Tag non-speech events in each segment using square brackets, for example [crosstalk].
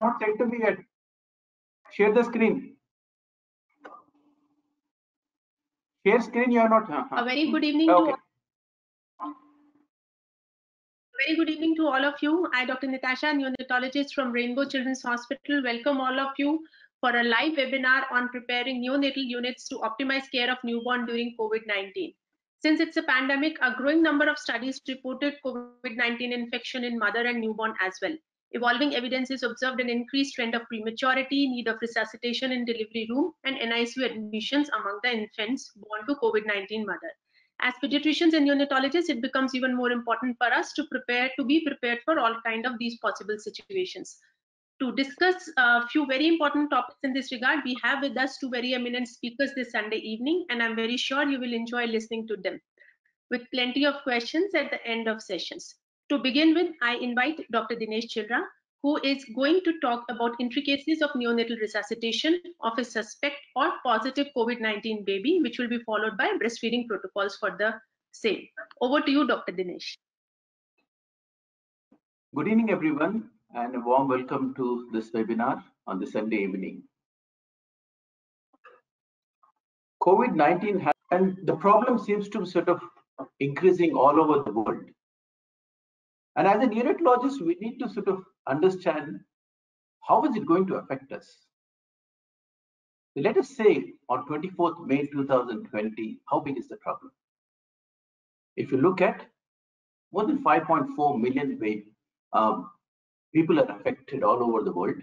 not sent to me yet. Share the screen. Share screen, you are not. Uh, A very good evening okay. to very good evening to all of you. I, Dr. Natasha, neonatologist from Rainbow Children's Hospital, welcome all of you for a live webinar on preparing neonatal units to optimize care of newborn during COVID-19. Since it's a pandemic, a growing number of studies reported COVID-19 infection in mother and newborn as well. Evolving evidence is observed an increased trend of prematurity, need of resuscitation in delivery room, and NICU admissions among the infants born to COVID-19 mother. As pediatricians and neonatologists, it becomes even more important for us to prepare to be prepared for all kind of these possible situations. To discuss a few very important topics in this regard, we have with us two very eminent speakers this Sunday evening, and I'm very sure you will enjoy listening to them with plenty of questions at the end of sessions. To begin with, I invite Dr. Dinesh Chirla, who is going to talk about intricacies of neonatal resuscitation of a suspect or positive COVID-19 baby, which will be followed by breastfeeding protocols for the same. Over to you, Dr. Dinesh. Good evening, everyone, and a warm welcome to this webinar on the Sunday evening. COVID-19 has, and the problem seems to be sort of increasing all over the world. And as a neonatologist, we need to sort of understand how is it going to affect us. Let us say on 24th May 2020, how big is the problem? If you look at more than 5.4 million um, people are affected all over the world,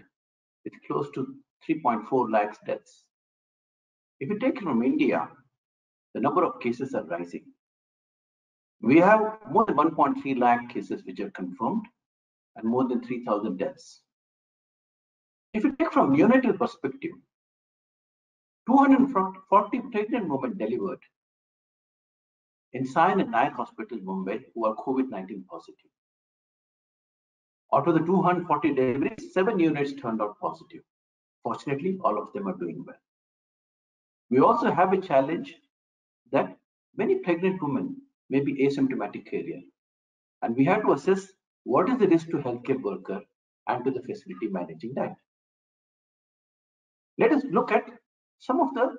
with close to 3.4 lakhs deaths. If you take from India, the number of cases are rising. We have more than 1.3 lakh cases which are confirmed and more than 3,000 deaths. If you take from neonatal perspective, 240 pregnant women delivered in Sion and Nair Hospital, Mumbai, who are COVID-19 positive. Out of the 240 deliveries, seven units turned out positive. Fortunately, all of them are doing well. We also have a challenge that many pregnant women may be asymptomatic carrier. And we have to assess what is the risk to healthcare worker and to the facility managing that. Let us look at some of the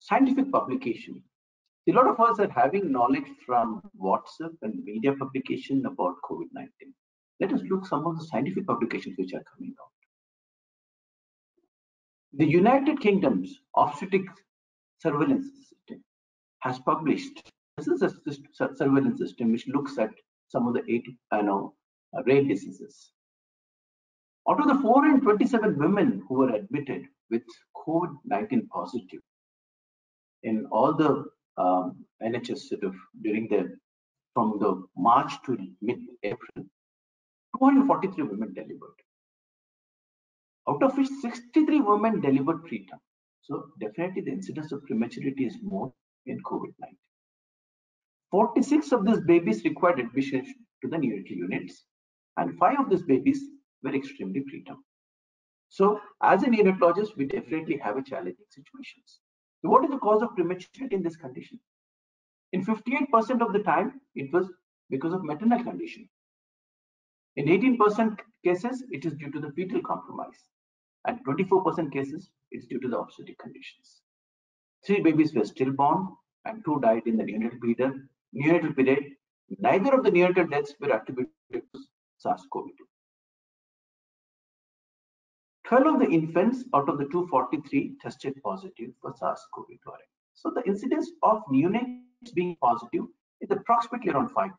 scientific publication. A lot of us are having knowledge from WhatsApp and media publication about COVID-19. Let us look some of the scientific publications which are coming out. The United Kingdom's obstetric surveillance system has published this is a surveillance system which looks at some of the eight I know uh, rare diseases. Out of the 427 women who were admitted with COVID-19 positive in all the um, NHS sort of during the from the March to mid-April, 243 women delivered. Out of which 63 women delivered preterm. So definitely the incidence of prematurity is more in COVID-19. 46 of these babies required admission to the neonatal units, and five of these babies were extremely preterm. So, as a neonatologist, we definitely have a challenging situations. So what is the cause of prematurity in this condition? In 58% of the time, it was because of maternal condition. In 18% cases, it is due to the fetal compromise. And 24% cases, it's due to the obstetric conditions. Three babies were stillborn and two died in the neonatal period neonatal period, neither of the neonatal deaths were attributed to SARS-CoV-2. 12 of the infants out of the 243 tested positive for SARS-CoV-2. So the incidence of neonates being positive is approximately around 5%.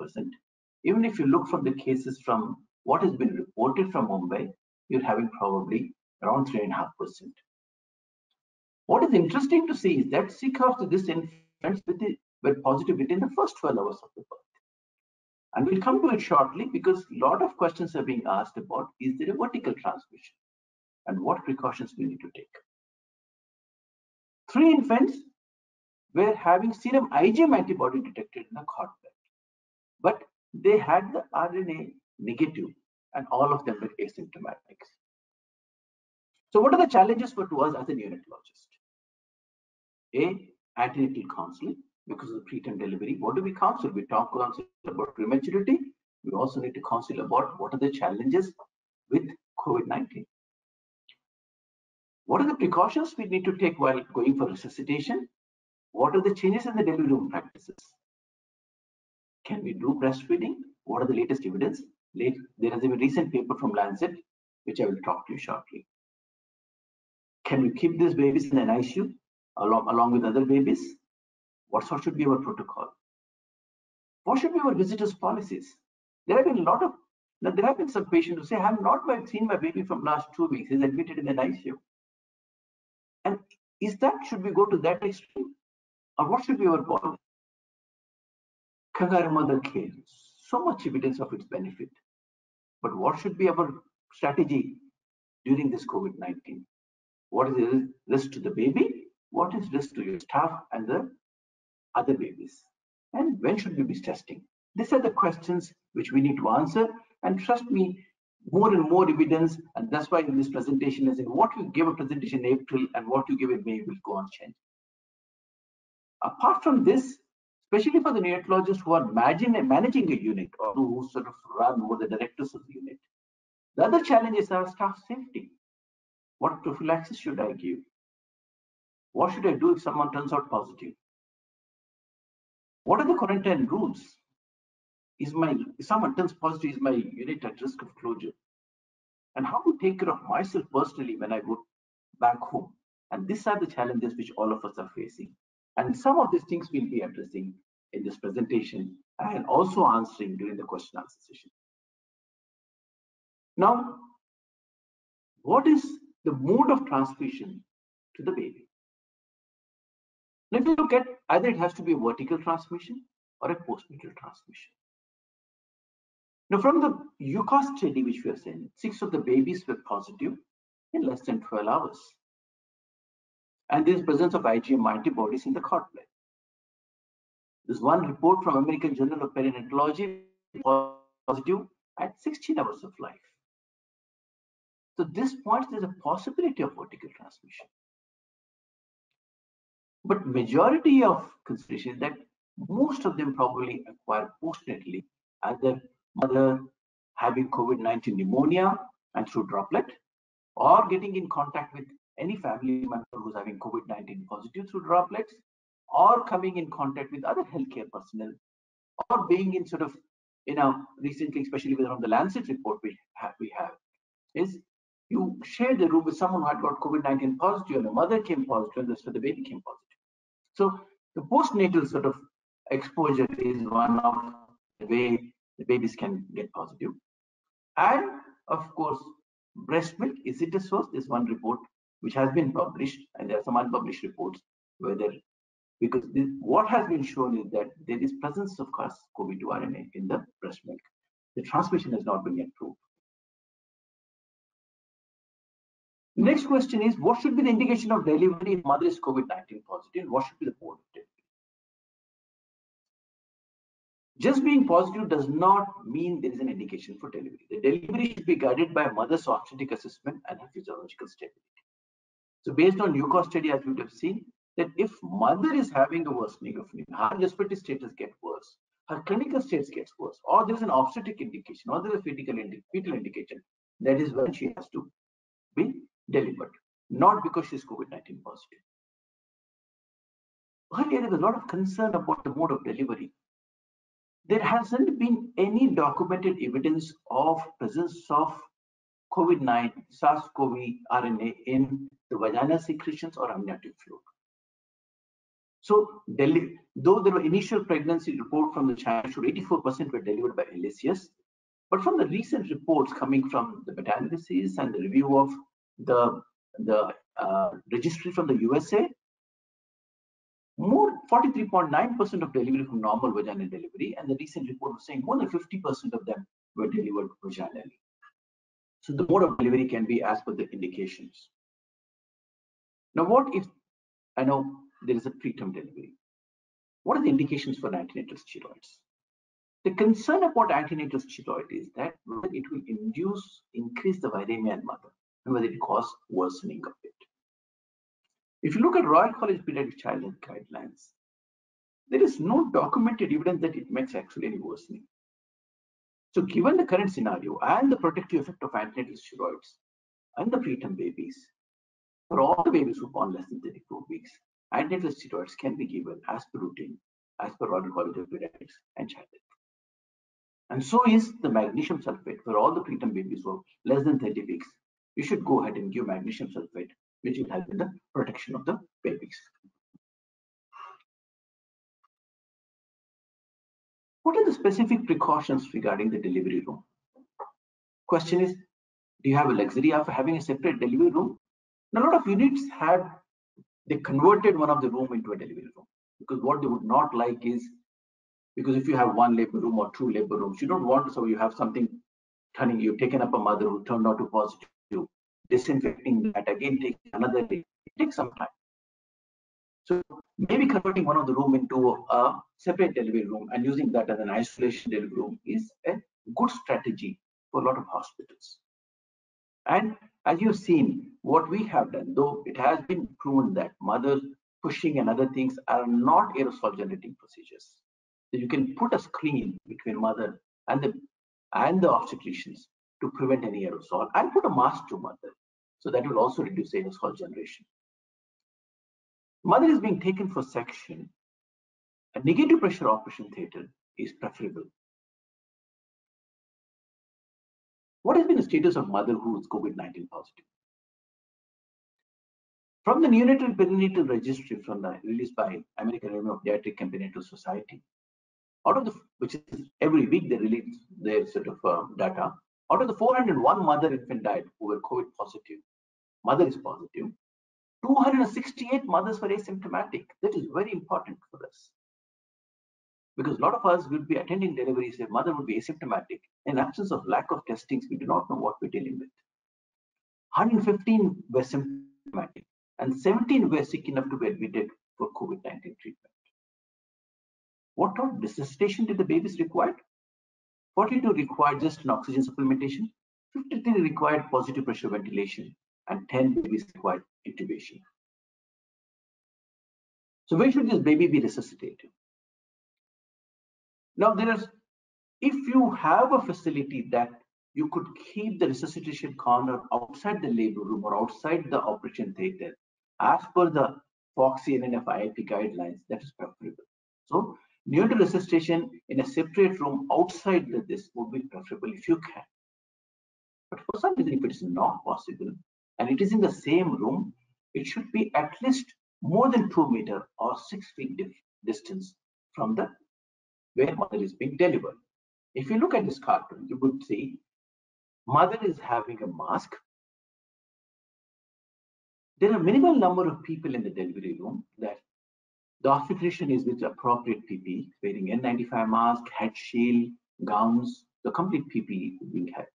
Even if you look from the cases from what has been reported from Mumbai, you're having probably around 3.5%. What is interesting to see is that six of these infants with the were positive within the first 12 hours of the birth. And we'll come to it shortly because a lot of questions are being asked about is there a vertical transmission and what precautions we need to take. Three infants were having serum IgM antibody detected in the cord blood, but they had the RNA negative and all of them were asymptomatic. So what are the challenges for us as a neonatologist? A, antenatal counseling because of the preterm delivery. What do we counsel? We talk counsel about prematurity. We also need to counsel about what are the challenges with COVID-19. What are the precautions we need to take while going for resuscitation? What are the changes in the delivery room practices? Can we do breastfeeding? What are the latest evidence? There has been a recent paper from Lancet, which I will talk to you shortly. Can we keep these babies in an ICU along, along with other babies? What sort should be our protocol? What should be our visitors policies? There have been a lot of, now there have been some patients who say, I have not seen my baby from last two weeks. He's admitted in an ICU. And is that, should we go to that extreme? Or what should be our policy? Kangaroo mother care, so much evidence of its benefit. But what should be our strategy during this COVID-19? What is the risk to the baby? What is risk to your staff and the other babies? And when should we be testing? These are the questions which we need to answer. And trust me, more and more evidence, and that's why in this presentation is in what you give a presentation in April and what you give in May will go on changing. Apart from this, especially for the neonatologists who are managing, managing a unit or who sort of run over the directors of the unit, the other challenges are staff safety. What prophylaxis should I give? What should I do if someone turns out positive? What are the quarantine rules? Is my if someone turns positive, is my unit at risk of closure? And how to take care of myself personally when I go back home? And these are the challenges which all of us are facing. And some of these things we'll be addressing in this presentation and also answering during the question answer session. Now, what is the mode of transmission to the baby? You look at either it has to be a vertical transmission or a postnatal transmission. Now, from the UKOSS study which we are saying, six of the babies were positive in less than 12 hours. And there is presence of IgM antibodies in the cord blood. There's one report from American Journal of Perinatology positive at 16 hours of life. So this points there's a possibility of vertical transmission. But majority of consideration that most of them probably acquire postnatally, either mother having COVID-19 pneumonia and through droplet, or getting in contact with any family member who's having COVID-19 positive through droplets, or coming in contact with other healthcare personnel, or being in sort of, you know, recently, especially with the Lancet report we have, we have is you share the room with someone who had got COVID-19 positive and the mother came positive and the baby came positive. So the postnatal sort of exposure is one of the way the babies can get positive. And of course, breast milk, is it a source? There's one report which has been published and there are some unpublished reports whether because this, what has been shown is that there is presence of SARS-CoV-2 RNA in the breast milk. The transmission has not been yet proved. Next question is, what should be the indication of delivery if mother is COVID-19 positive? What should be the of delivery? Just being positive does not mean there is an indication for delivery. The delivery should be guided by mother's obstetric assessment and her physiological stability. So based on UKOSS study, as we would have seen, that if mother is having a worsening of her respiratory status gets worse, her clinical status gets worse, or there's an obstetric indication, or there's a fetal indication, that is when she has to be delivered, not because she's COVID-19 positive. Earlier, there was a lot of concern about the mode of delivery. There hasn't been any documented evidence of presence of COVID-19, SARS-CoV RNA in the vaginal secretions or amniotic fluid. So, though there were initial pregnancy report from the China showed 84% were delivered by LSCS, but from the recent reports coming from the meta-analysis and the review of the the uh, registry from the USA, more 43.9% of delivery from normal vaginal delivery, and the recent report was saying more than 50% of them were delivered vaginally. So the mode of delivery can be as per the indications. Now, what if I know there is a preterm delivery? What are the indications for antenatal steroids? The concern about antenatal steroid is that it will induce, increase the viremia in mother whether it cause worsening of it. If you look at Royal College Pediatric Childhood Guidelines, there is no documented evidence that it makes actually any worsening. So given the current scenario and the protective effect of antenatal steroids and the preterm babies, For all the babies who born less than 34 weeks, antenatal steroids can be given as per routine, as per Royal College of Pediatrics and Child And so is the magnesium sulfate for all the preterm babies who are less than 30 weeks. You should go ahead and give magnesium sulfate, which will help in the protection of the babies. What are the specific precautions regarding the delivery room? Question is, do you have a luxury of having a separate delivery room? a lot of units had, they converted one of the room into a delivery room because what they would not like is, because if you have one labor room or two labor rooms, you don't want so you have something turning, you've taken up a mother who turned out to positive, disinfecting that again takes another day, it takes some time. So maybe converting one of the room into a separate delivery room and using that as an isolation delivery room is a good strategy for a lot of hospitals. And as you've seen, what we have done, though it has been proven that mother pushing and other things are not aerosol generating procedures. So you can put a screen between mother and the and the obstetricians to prevent any aerosol and put a mask to mother. So that will also reduce aerosol generation. Mother is being taken for section. A negative pressure operation theater is preferable. What has been the status of mother who is COVID-19 positive? From the neonatal perinatal registry from the released by American Academy of Pediatric and Perinatal Society, out of the which is every week they release their sort of uh, data. Out of the 401 mother infant died who were COVID positive, mother is positive. 268 mothers were asymptomatic. That is very important for us because a lot of us will be attending deliveries if mother would be asymptomatic in absence of lack of testings we do not know what we're dealing with 115 were symptomatic and 17 were sick enough to be admitted for covid-19 treatment what sort of resuscitation did the babies required 42 required just an oxygen supplementation 53 required positive pressure ventilation and 10 babies required intubation so where should this baby be resuscitated now there is, if you have a facility that you could keep the resuscitation corner outside the labor room or outside the operation theater as per the FOGSI and NFIP guidelines, that is preferable. So neonatal resuscitation in a separate room outside the, this would be preferable if you can. But for some reason, if it is not possible and it is in the same room, it should be at least more than two meter or six feet distance from the where mother is being delivered. If you look at this cartoon, you would see mother is having a mask. There are minimal number of people in the delivery room that the obstetrician is with appropriate PPE, wearing N95 mask, head shield, gowns, the complete PPE being had.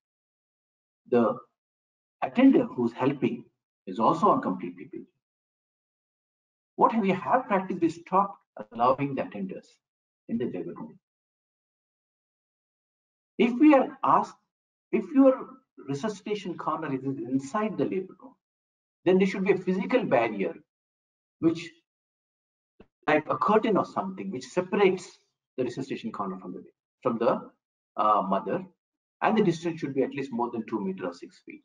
The attendant who's helping is also on complete PPE. What we have practiced is stop allowing the attenders in the labor room. If we are asked, if your resuscitation corner is inside the labor room, then there should be a physical barrier, which like a curtain or something, which separates the resuscitation corner from the from the uh, mother, and the distance should be at least more than two meters or six feet.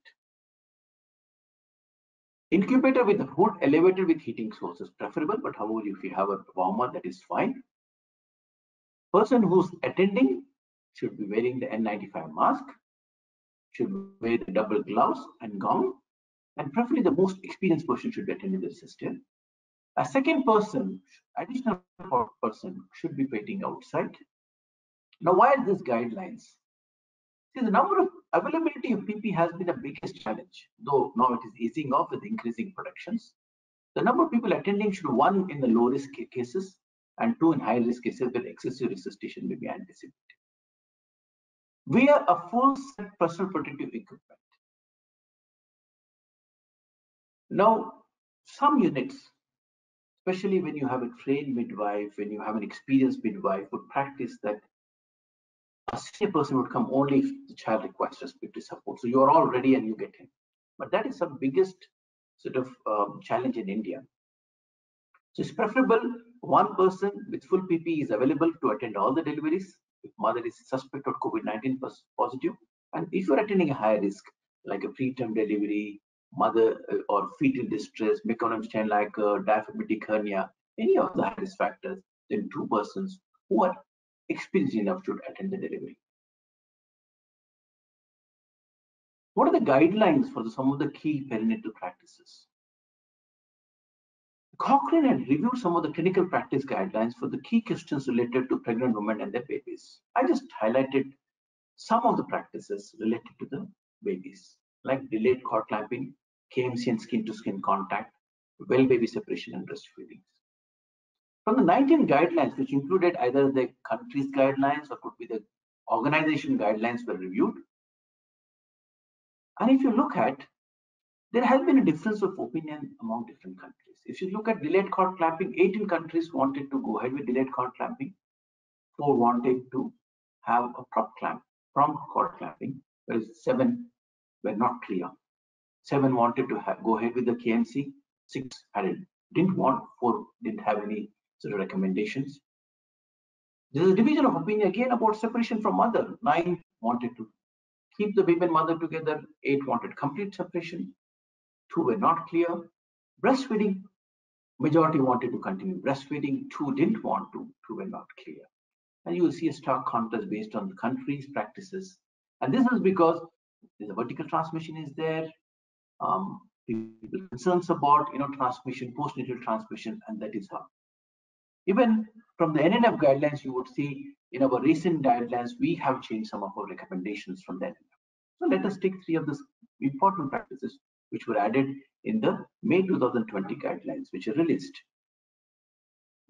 Incubator with the hood elevated with heating sources preferable, but however, if you have a warmer, that is fine. Person who's attending should be wearing the N95 mask, should wear the double gloves and gown, and preferably the most experienced person should be attending the system. A second person, additional person, should be waiting outside. Now, why are these guidelines? See, the number of availability of PP has been the biggest challenge, though now it is easing off with increasing productions. The number of people attending should one in the low risk cases and two in high risk cases where excessive resuscitation may be anticipated. Wear a full set personal protective equipment. Now, some units, especially when you have a trained midwife, when you have an experienced midwife, would practice that a senior person would come only if the child requires respiratory support. So you're all ready and you get in. But that is the biggest sort of um, challenge in India. So it's preferable one person with full PPE is available to attend all the deliveries if mother is suspected COVID-19 positive. And if you're attending a high risk, like a preterm delivery, mother uh, or fetal distress, Meconium like uh, diaphragmatic hernia, any of the risk factors, then two persons who are experienced enough should attend the delivery. What are the guidelines for the, some of the key perinatal practices? Cochrane had reviewed some of the clinical practice guidelines for the key questions related to pregnant women and their babies. I just highlighted some of the practices related to the babies, like delayed cord clamping, KMC and skin-to-skin contact, well baby separation and breastfeeding. From the 19 guidelines, which included either the country's guidelines or could be the organization guidelines were reviewed. And if you look at, there has been a difference of opinion among different countries. If you look at delayed cord clamping, 18 countries wanted to go ahead with delayed cord clamping. Four wanted to have a prop clamp, prompt cord clamping, whereas seven were not clear. Seven wanted to go ahead with the KMC. Six had didn't want. Four didn't have any sort of recommendations. There's a division of opinion again about separation from mother. Nine wanted to keep the baby and mother together. Eight wanted complete separation. Two were not clear. Breastfeeding, majority wanted to continue breastfeeding. Two didn't want to. Two were not clear. And you will see a stark contrast based on the country's practices. And this is because the vertical transmission is there. Um, concerns about you know transmission, postnatal transmission, and that is how. Even from the NNF guidelines, you would see in our recent guidelines, we have changed some of our recommendations from that. So let us take three of the important practices which were added in the May 2020 guidelines, which are released.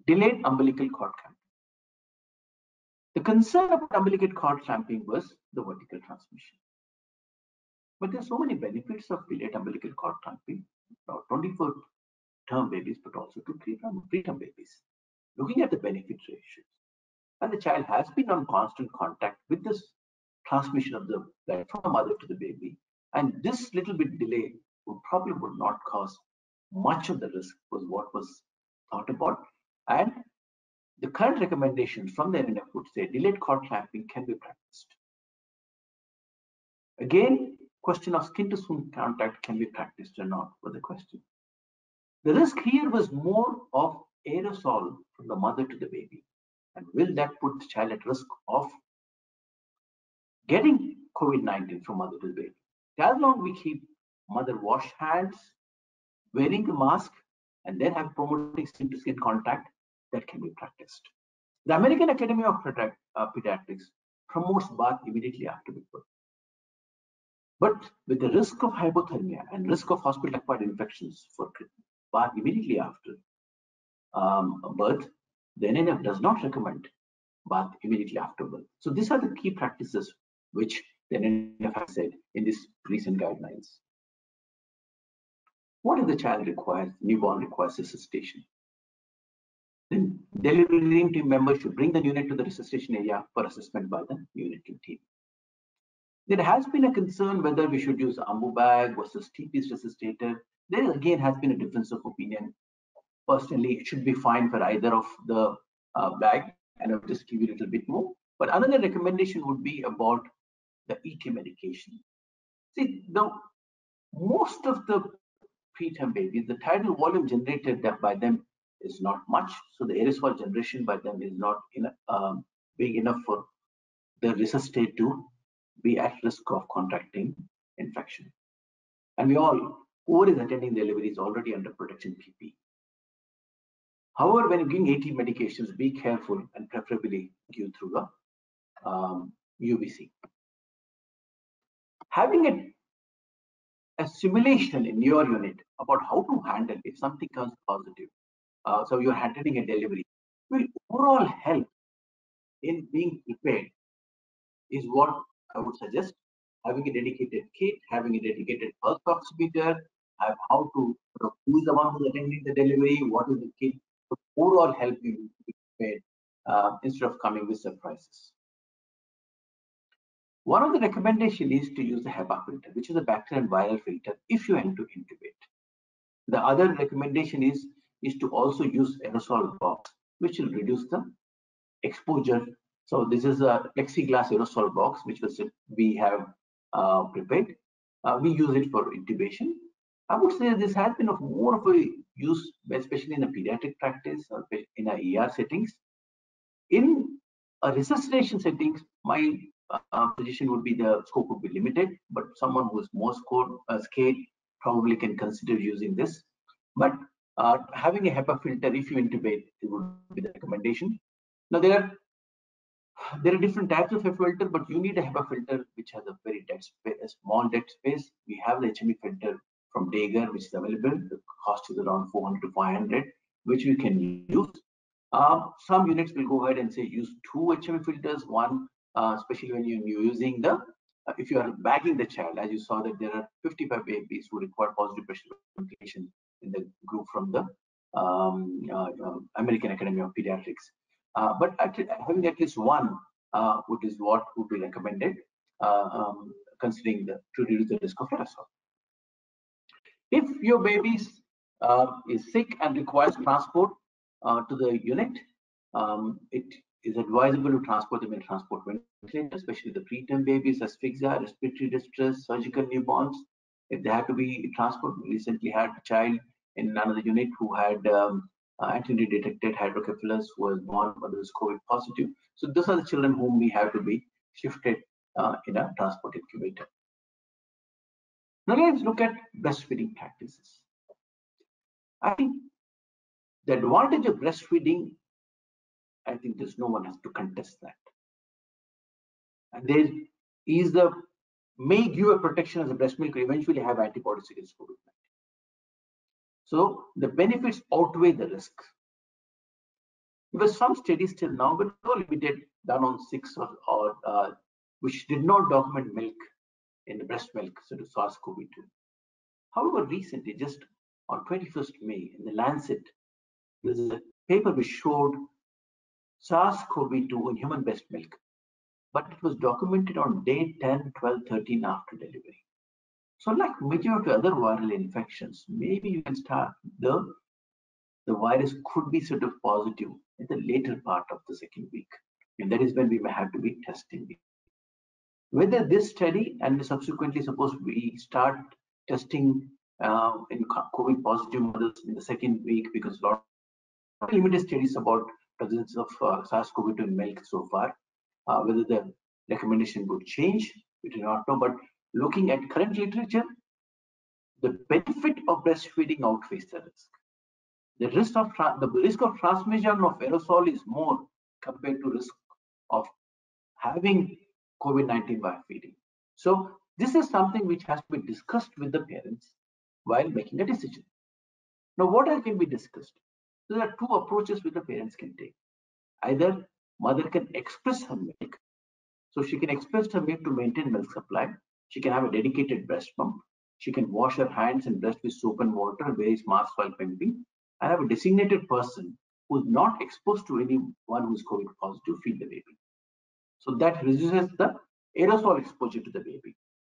Delayed umbilical cord clamping. The concern about umbilical cord clamping was the vertical transmission. But there's so many benefits of delayed umbilical cord clamping, not only for term babies, but also to preterm babies. Looking at the benefit ratios, and the child has been on constant contact with this transmission of the blood from the mother to the baby, and this little bit delay would probably would not cause much of the risk was what was thought about. And the current recommendations from the NNF would say delayed cord clamping can be practiced. Again, question of skin to skin contact can be practiced or not was the question. The risk here was more of aerosol from the mother to the baby. And will that put the child at risk of getting COVID-19 from mother to the baby? As long we keep mother wash hands, wearing the mask, and then have promoting skin to skin contact, that can be practiced. The American Academy of uh, Pediatrics promotes bath immediately after birth. But with the risk of hypothermia and risk of hospital-acquired infections for immediately after um, birth, the NNF does not recommend bath immediately after birth. So these are the key practices which the NNF has said in these recent guidelines. What if the child requires, newborn requires resuscitation? Then delivery team members should bring the unit to the resuscitation area for assessment by the unit team. There has been a concern whether we should use ambu bag versus T-piece resuscitator. There again has been a difference of opinion. Personally, it should be fine for either of the uh, bag, and I'll just give you a little bit more. But another recommendation would be about the ET medication. See, now most of the preterm babies, the tidal volume generated by them is not much. So the aerosol generation by them is not in, um, big enough for the resuscitate to be at risk of contracting infection. And we all, whoever is attending delivery is already under protection PP. However, when you're giving ET medications, be careful and preferably give through the um, UVC. Having a, a simulation in your unit about how to handle if something comes positive, uh, so you're handling a delivery, will overall help in being prepared is what I would suggest having a dedicated kit, having a dedicated oximeter, have how to who is the one who's attending the delivery, what is the kit, overall help you be prepared uh, instead of coming with surprises. One of the recommendations is to use the HEPA filter, which is a bacterial and viral filter if you want to intubate. The other recommendation is, is to also use aerosol box, which will reduce the exposure so this is a plexiglass aerosol box, which was we have uh, prepared. Uh, we use it for intubation. I would say this has been of more of a use, especially in a pediatric practice or in a ER settings. In a resuscitation settings, my uh, position would be the scope would be limited, but someone who is more scored, uh, scaled probably can consider using this. But uh, having a HEPA filter, if you intubate, it would be the recommendation. Now there are there are different types of HEPA filter, but you need a HEPA filter which has a very dead space, small dead space. We have the HME filter from Dräger, which is available. The cost is around 400 to 500, which we can use. Uh, some units will go ahead and say use two HME filters, one, uh, especially when you're using the, uh, if you are bagging the child, as you saw that there are 55 babies who require positive pressure ventilation in the group from the um, uh, uh, American Academy of Pediatrics. Uh, but actually, having at least one which is what would be recommended, um, considering the to reduce the risk of aerosol. If your baby uh, is sick and requires transport uh, to the unit, um, it is advisable to transport them in transport ventilator, especially the preterm babies, asphyxia, respiratory distress, surgical newborns. If they have to be transported, we recently had a child in another unit who had um, uh, antigen detected hydrocephalus who was born but was COVID positive. So those are the children whom we have to be shifted uh, in a transport incubator. Now let's look at breastfeeding practices. I think the advantage of breastfeeding, I think there's no one has to contest that. And there is the may give a protection as a breast milk eventually have antibodies against COVID-19. So the benefits outweigh the risks. There were some studies till now, but no limited done on six or, or uh, which did not document milk in the breast milk, so to SARS-CoV-2. However, recently, just on 21st May, in the Lancet, there's a paper which showed SARS-CoV-2 in human breast milk, but it was documented on day 10, 12, 13 after delivery. So like majority other viral infections, maybe you can start the the virus could be sort of positive in the later part of the second week. And that is when we may have to be testing. Whether this study and subsequently suppose we start testing uh, in COVID positive models in the second week because a lot of limited studies about presence of uh, SARS-CoV-2 in milk so far. Uh, whether the recommendation would change, we do not know. But looking at current literature, the benefit of breastfeeding outweighs the risk. The risk of the risk of transmission of aerosol is more compared to risk of having COVID-19 by feeding. So this is something which has to be discussed with the parents while making a decision. Now, what else can be discussed? There are two approaches which the parents can take. Either mother can express her milk, so she can express her milk to maintain milk supply, she can have a dedicated breast pump. She can wash her hands and breast with soap and water various masks while pumping. And have a designated person who is not exposed to anyone who is COVID positive feed the baby. So that reduces the aerosol exposure to the baby.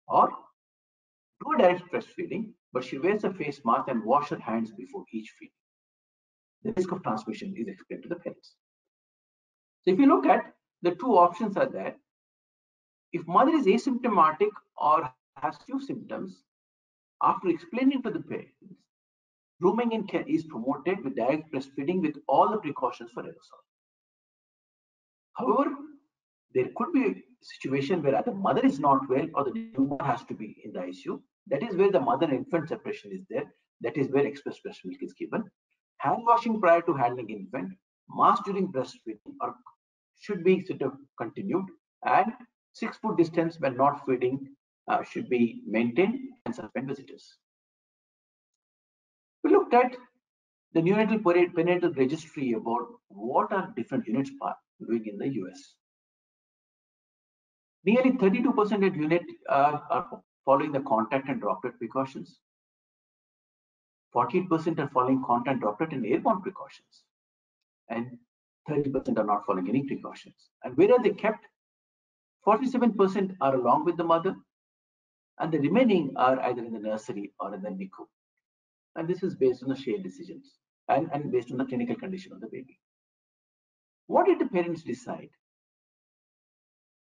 Or do a direct breastfeeding, but she wears a face mask and wash her hands before each feeding. The risk of transmission is explained to the parents. So if you look at the two options are there, if mother is asymptomatic or has few symptoms, after explaining to the parents, rooming in care is promoted with direct breastfeeding with all the precautions for aerosol. However, there could be a situation where either mother is not well or the newborn has to be in the ICU. That is where the mother-infant separation is there. That is where express breast milk is given. Hand washing prior to handling infant, mask during breastfeeding or should be sort of continued and Six foot distance when not feeding uh, should be maintained and suspend visitors. We looked at the neonatal perinatal registry about what are different units doing in the US. Nearly 32% of unit uh, are following the contact and droplet precautions. 48% are following contact, droplet, and airborne precautions. And 30% are not following any precautions. And where are they kept? 47% are along with the mother, and the remaining are either in the nursery or in the NICU. And this is based on the shared decisions and, and based on the clinical condition of the baby. What did the parents decide?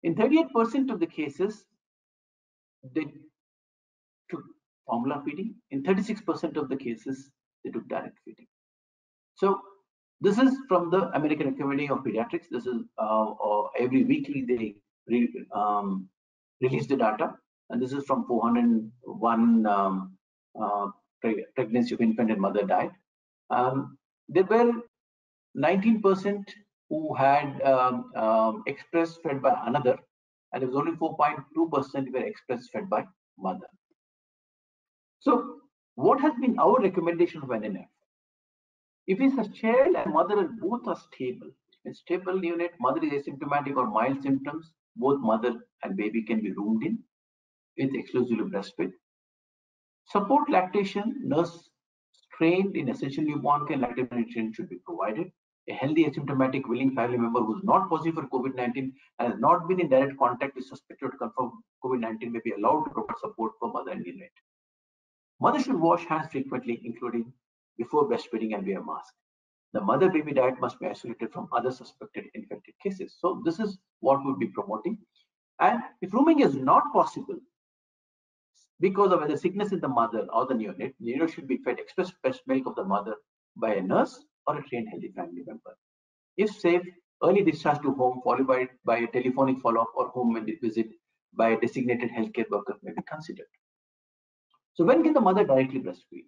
In 38% of the cases, they took formula feeding. In 36% of the cases, they took direct feeding. So this is from the American Academy of Pediatrics. This is uh, every weekly they re, um, release the data, and this is from 401 um, uh, pregnancy of infant and mother died. Um, there were 19% who had um, um, fed by another, and it was only 4.2% were express fed by mother. So, what has been our recommendation of NNF? If it's a child and mother and both are stable, in stable unit, mother is asymptomatic or mild symptoms, both mother and baby can be roomed in with exclusively breastfeed. Support lactation, nurse trained in essential newborn care lactation should be provided. A healthy asymptomatic willing family member who is not positive for COVID-19 and has not been in direct contact with suspected confirmed COVID-19 may be allowed to provide support for mother and infant. Mother should wash hands frequently, including before breastfeeding and wear a mask. The mother-baby diet must be isolated from other suspected infected cases. So this is what we'll be promoting. And if rooming is not possible, because of the sickness in the mother or the neonate, neonate should be fed express breast milk of the mother by a nurse or a trained healthy family member. If safe, early discharge to home followed by, by a telephonic follow-up or home visit by a designated healthcare worker may be considered. So when can the mother directly breastfeed?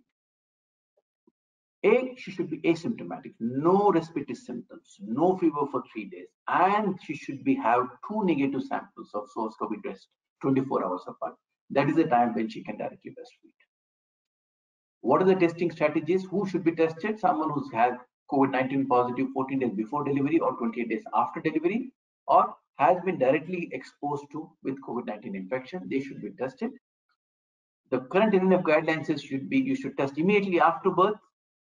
A, she should be asymptomatic, no respiratory symptoms, no fever for three days, and she should be have two negative samples of source COVID test 24 hours apart. That is the time when she can directly breastfeed. What are the testing strategies? Who should be tested? Someone who's had COVID-19 positive 14 days before delivery or 28 days after delivery, or has been directly exposed to with COVID-19 infection, they should be tested. The current NNF guidelines should be you should test immediately after birth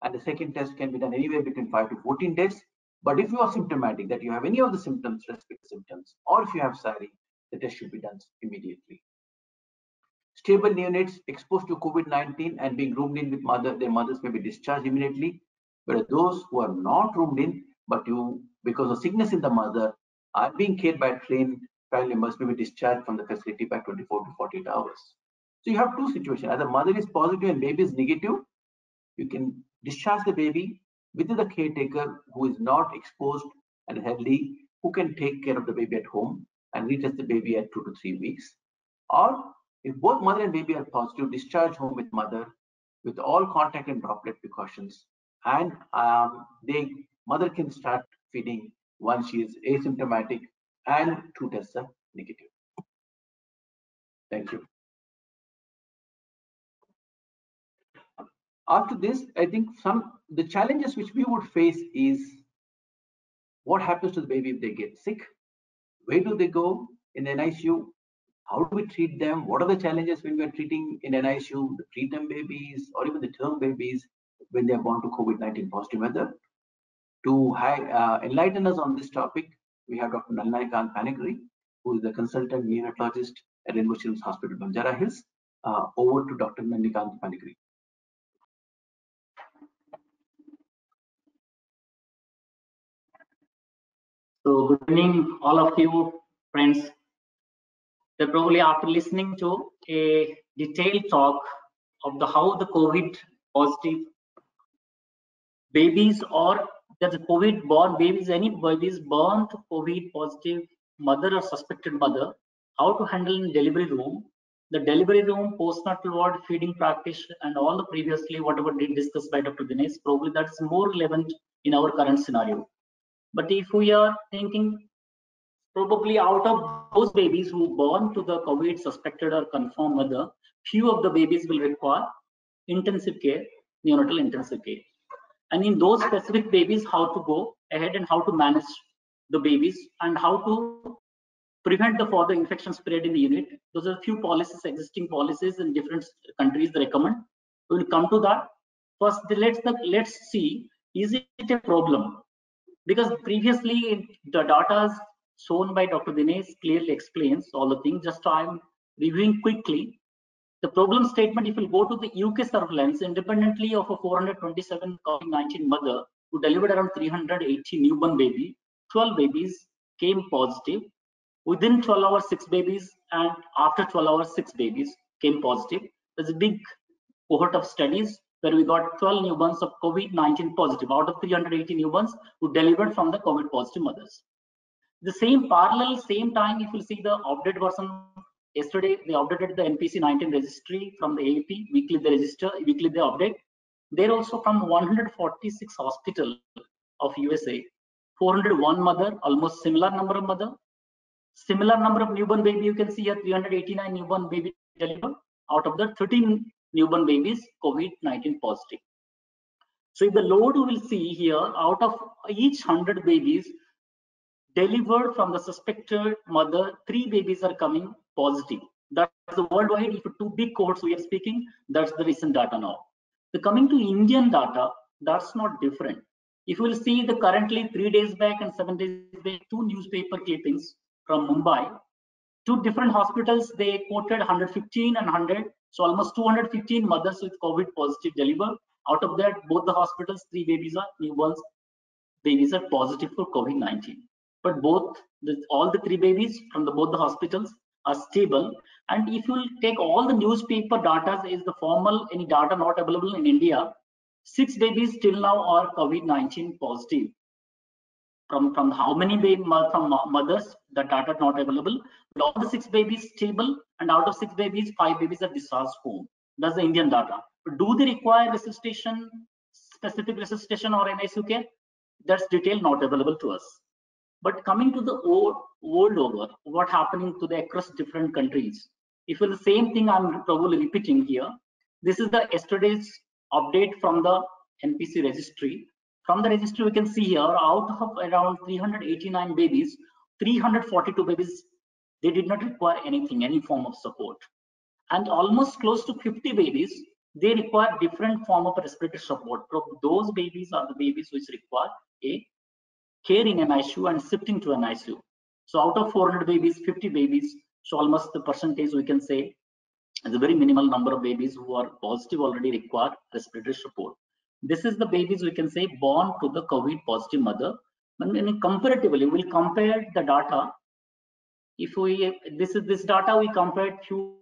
and the second test can be done anywhere between 5 to 14 days. But if you are symptomatic, that you have any of the symptoms, respiratory symptoms, or if you have SARI, the test should be done immediately. Stable neonates exposed to COVID-19 and being roomed in with mother, their mothers may be discharged immediately. Whereas those who are not roomed in, but you, because of sickness in the mother, are being cared by trained family members may be discharged from the facility by 24 to 48 hours. So you have two situations. Either mother is positive and baby is negative, you can discharge the baby with the caretaker who is not exposed and healthy, who can take care of the baby at home and retest the baby at two to three weeks. Or if both mother and baby are positive, discharge home with mother with all contact and droplet precautions. And um, mother can start feeding once she is asymptomatic and two tests are negative. Thank you. After this, I think some the challenges which we would face is what happens to the baby if they get sick? Where do they go in the NICU? How do we treat them? What are the challenges when we are treating in NICU the preterm babies or even the term babies when they are born to COVID-19 positive mother? To uh, enlighten us on this topic, we have Dr. Nalinikanth Panigrahy, who is the consultant neonatologist at Children's Hospital, Banjara Hills. Uh, over to Dr. Nalinikanth Panigrahy. So good evening, all of you friends. So probably after listening to a detailed talk of the how the COVID positive babies or that the COVID born babies, any babies born to COVID positive mother or suspected mother, how to handle in delivery room, the delivery room, postnatal ward, feeding practice, and all the previously whatever did discussed by Dr. Dinesh, probably that's more relevant in our current scenario. But if we are thinking probably out of those babies who born to the COVID suspected or confirmed mother, few of the babies will require intensive care, neonatal intensive care. And in those specific babies, how to go ahead and how to manage the babies and how to prevent the further infection spread in the unit. Those are few policies, existing policies in different countries they recommend. We will come to that. First, let's let's see, is it a problem because previously the data shown by Dr. Dinesh clearly explains all the things. Just I'm reviewing quickly. The problem statement, if you go to the UK surveillance, independently of a 427 COVID-19 mother who delivered around 380 newborn baby, 12 babies came positive. Within 12 hours, six babies, and after 12 hours, six babies came positive. There's a big cohort of studies where we got 12 newborns of COVID-19 positive out of 380 newborns who delivered from the COVID positive mothers. The same parallel, same time, if you see the update version, yesterday they updated the NPC 19 registry from the AAP, weekly they register, weekly they update. They're also from 146 hospital of USA, 401 mother, almost similar number of mother, similar number of newborn baby, you can see here 389 newborn baby delivered out of the 13 newborn babies COVID-19 positive. So if the load we will see here, out of each 100 babies delivered from the suspected mother, three babies are coming positive. That's the worldwide, if two big cohorts we are speaking, that's the recent data now. The coming to Indian data, that's not different. If you will see the currently three days back and seven days back, two newspaper clippings from Mumbai, two different hospitals, they quoted 115 and 100 so almost 215 mothers with COVID positive deliver. Out of that, both the hospitals, three babies are newborns. Babies are positive for COVID-19. But both, the, all the three babies from the, both the hospitals are stable. And if you take all the newspaper data, is the formal any data not available in India, six babies till now are COVID-19 positive from from how many baby from mothers the data not available? But all the six babies stable and out of six babies five babies are discharged home. That's the indian data. Do they require resuscitation specific resuscitation or nicu care? That's detail not available to us. But coming to the world over what happening to the across different countries? If the same thing i'm probably repeating here. This is the yesterday's update from the npc registry from the registry, we can see here out of around 389 babies, 342 babies, they did not require anything, any form of support. And almost close to 50 babies, they require different form of respiratory support. Those babies are the babies which require a care in an ICU and shifting to an ICU. So out of 400 babies, 50 babies, so almost the percentage we can say is a very minimal number of babies who are positive already require respiratory support. This is the babies we can say born to the COVID positive mother. And comparatively, we'll compare the data. If we this is this data we compared few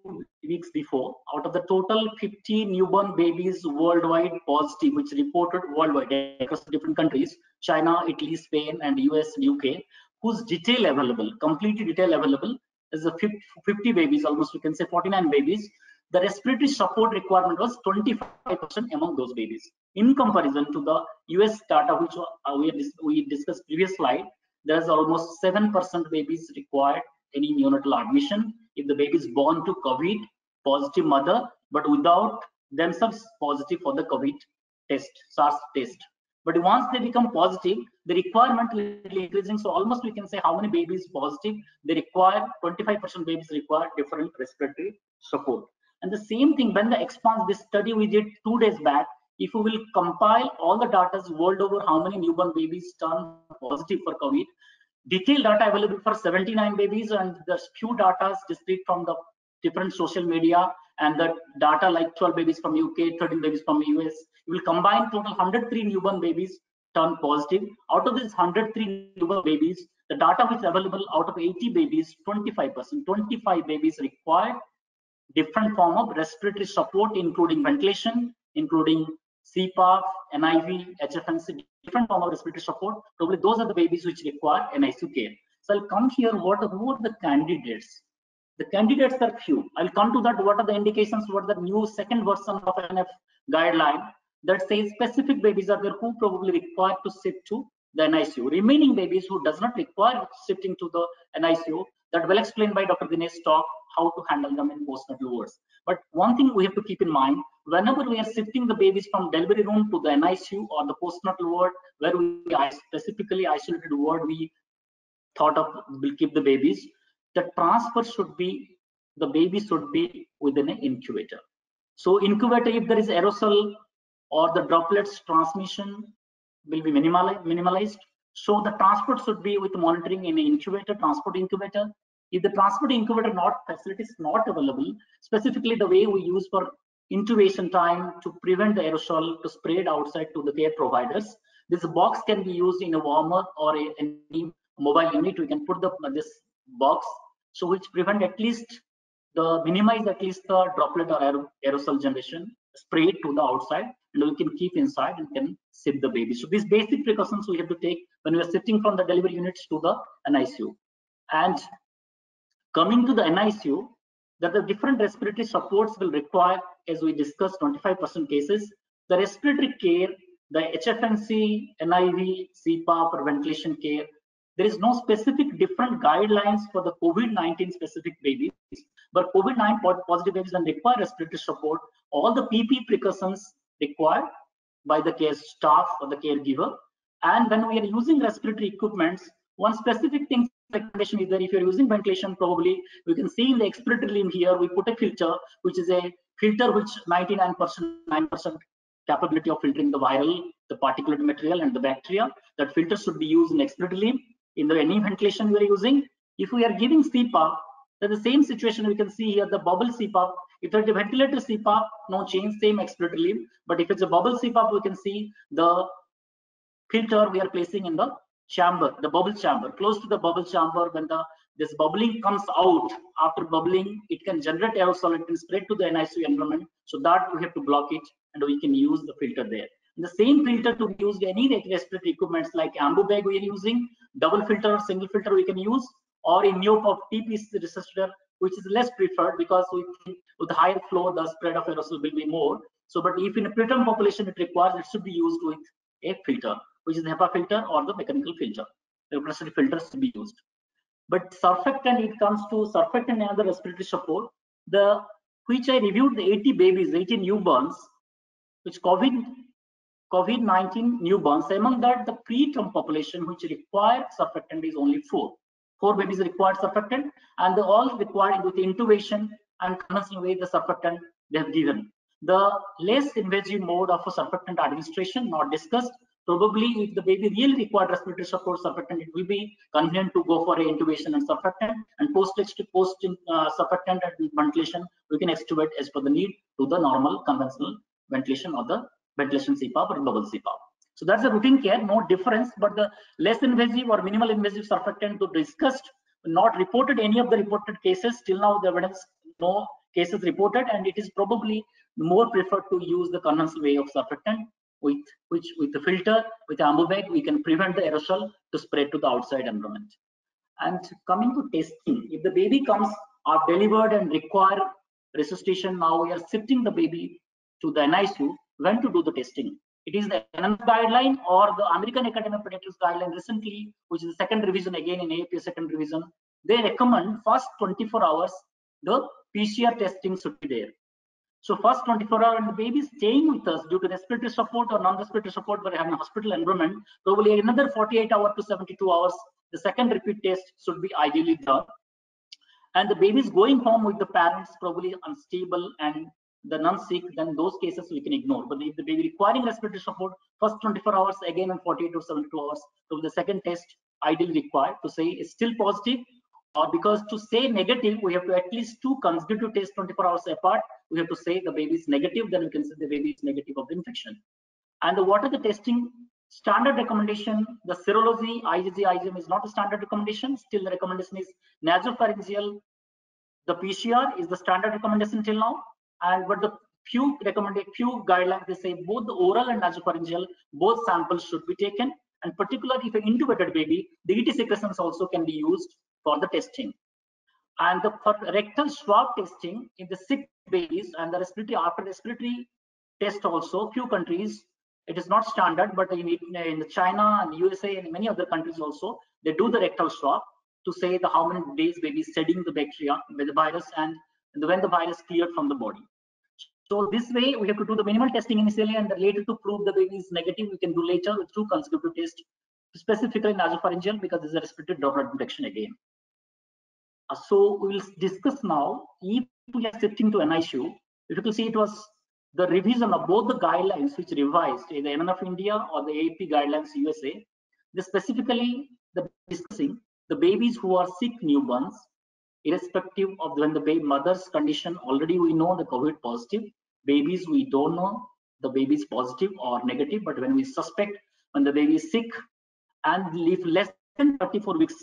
weeks before. Out of the total 50 newborn babies worldwide positive, which reported worldwide across different countries, China, Italy, Spain, and US, UK, whose detail available, completely detail available, is a 50, 50 babies, almost we can say 49 babies the respiratory support requirement was 25% among those babies. In comparison to the US data, which uh, we, we discussed previous slide, there's almost 7% babies required any neonatal admission if the baby is born to COVID positive mother, but without themselves positive for the COVID test, SARS test. But once they become positive, the requirement will increasing. So almost we can say how many babies positive, they require 25% babies require different respiratory support. And the same thing when the expands this study we did two days back, if we will compile all the data world over how many newborn babies turn positive for COVID, detailed data available for 79 babies and there's few data displayed from the different social media and the data like 12 babies from UK, 13 babies from US. We will combine total 103 newborn babies turn positive. Out of these 103 newborn babies, the data which is available out of 80 babies, 25%, 25 babies required different form of respiratory support, including ventilation, including CPAP, NIV, HFNC, different form of respiratory support. Probably those are the babies which require NICU care. So I'll come here, what, who are the candidates? The candidates are few. I'll come to that, what are the indications, what the new second version of NF guideline that says specific babies are there who probably require to shift to the NICU. Remaining babies who does not require shifting to the NICU, that well explained by Dr. Dinesh talk how to handle them in postnatal wards. But one thing we have to keep in mind, whenever we are shifting the babies from delivery room to the NICU or the postnatal ward, where we specifically isolated ward, we thought of will keep the babies, the transfer should be, the baby should be within an incubator. So incubator, if there is aerosol or the droplets transmission will be minimalized, minimalized. So the transport should be with monitoring in an incubator, transport incubator. If the transport incubator not facility is not available, specifically the way we use for intubation time to prevent the aerosol to spread outside to the care providers, this box can be used in a warmer or a, any mobile unit. We can put the this box so which prevent at least the minimize at least the droplet or aerosol generation, spray to the outside and we can keep inside and can sit the baby. So these basic precautions we have to take when we are sitting from the delivery units to the NICU. And coming to the NICU, that the different respiratory supports will require, as we discussed, 25% cases. The respiratory care, the HFNC, NIV, CPAP, or ventilation care, there is no specific different guidelines for the COVID-19 specific babies, but COVID-19 positive babies and require respiratory support. All the PP precautions required by the care staff or the caregiver. And when we are using respiratory equipments, one specific thing recommendation is that if you're using ventilation, probably we can see in the expiratory limb here, we put a filter, which is a filter which 99% 9% capability of filtering the viral, the particulate material, and the bacteria. That filter should be used in expiratory limb in the any ventilation we are using. If we are giving CPAP, then the same situation we can see here, the bubble CPAP. If it's a ventilator CPAP, no change, same expiratory limb. But if it's a bubble CPAP, we can see the filter we are placing in the chamber, the bubble chamber, close to the bubble chamber. When the this bubbling comes out, after bubbling, it can generate aerosol, it can spread to the NICU environment. So that we have to block it and we can use the filter there. And the same filter to be used any respiratory equipments like ambu bag we are using, double filter, single filter we can use, or in NeoPuff T-piece resuscitator, which is less preferred because with, with higher flow, the spread of aerosol will be more. So, but if in a preterm population it requires, it should be used with a filter, which is the HEPA filter or the mechanical filter. The respiratory filters to be used. But surfactant, it comes to surfactant and other respiratory support. The which I reviewed the 80 babies, 80 newborns, which COVID COVID-19 newborns. Among that, the preterm population which required surfactant is only four. Four babies required surfactant, and they all required with intubation and conventional way the surfactant they have given. The less invasive mode of a surfactant administration not discussed. Probably, if the baby really required respiratory support surfactant, it will be convenient to go for intubation and surfactant. And post post uh, surfactant and ventilation, we can extubate as per the need to the normal conventional ventilation or the ventilation CPAP or bubble CPAP. So that's the routine care, no difference, but the less invasive or minimal invasive surfactant to discussed, not reported any of the reported cases. Till now, the evidence, no cases reported, and it is probably more preferred to use the conventional way of surfactant with which with the filter with ambu bag we can prevent the aerosol to spread to the outside environment and coming to testing if the baby comes are delivered and require resuscitation now we are shifting the baby to the NICU when to do the testing. It is the NNF guideline or the American Academy of Pediatrics guideline recently, which is the second revision again in AAP second revision. They recommend first 24 hours the PCR testing should be there. So first 24 hours, and the baby is staying with us due to respiratory support or non-respiratory support, but having a hospital environment, probably another 48 hours to 72 hours, the second repeat test should be ideally done. And the baby is going home with the parents, probably unstable and the non-sick, then those cases we can ignore. But if the baby requiring respiratory support, first 24 hours, again in 48 to 72 hours, so the second test ideally required to say is still positive, or because to say negative, we have to at least two consecutive tests 24 hours apart. We have to say the baby is negative, then we can say the baby is negative of the infection. And the, what are the testing standard recommendation? The serology, IgG, IgM is not a standard recommendation. Still, the recommendation is nasopharyngeal. The PCR is the standard recommendation till now and but the few recommended few guidelines they say both the oral and nasopharyngeal both samples should be taken and particularly if an intubated baby the et secretions also can be used for the testing and the for rectal swab testing in the sick babies and the respiratory after respiratory test also few countries it is not standard but in, in china and usa and many other countries also they do the rectal swab to say the how many days baby is shedding the bacteria with the virus and when the virus cleared from the body. So this way, we have to do the minimal testing initially and later to prove the baby is negative, we can do later with two consecutive tests, specifically nasopharyngeal because is a respiratory droplet detection again. Uh, so we will discuss now if we are shifting to NICU, if you can see it was the revision of both the guidelines which revised either NNF India or the AAP guidelines USA. They specifically the discussing the babies who are sick newborns irrespective of when the baby mother's condition already we know the covid positive babies we don't know the baby is positive or negative but when we suspect when the baby is sick and live less than 34 weeks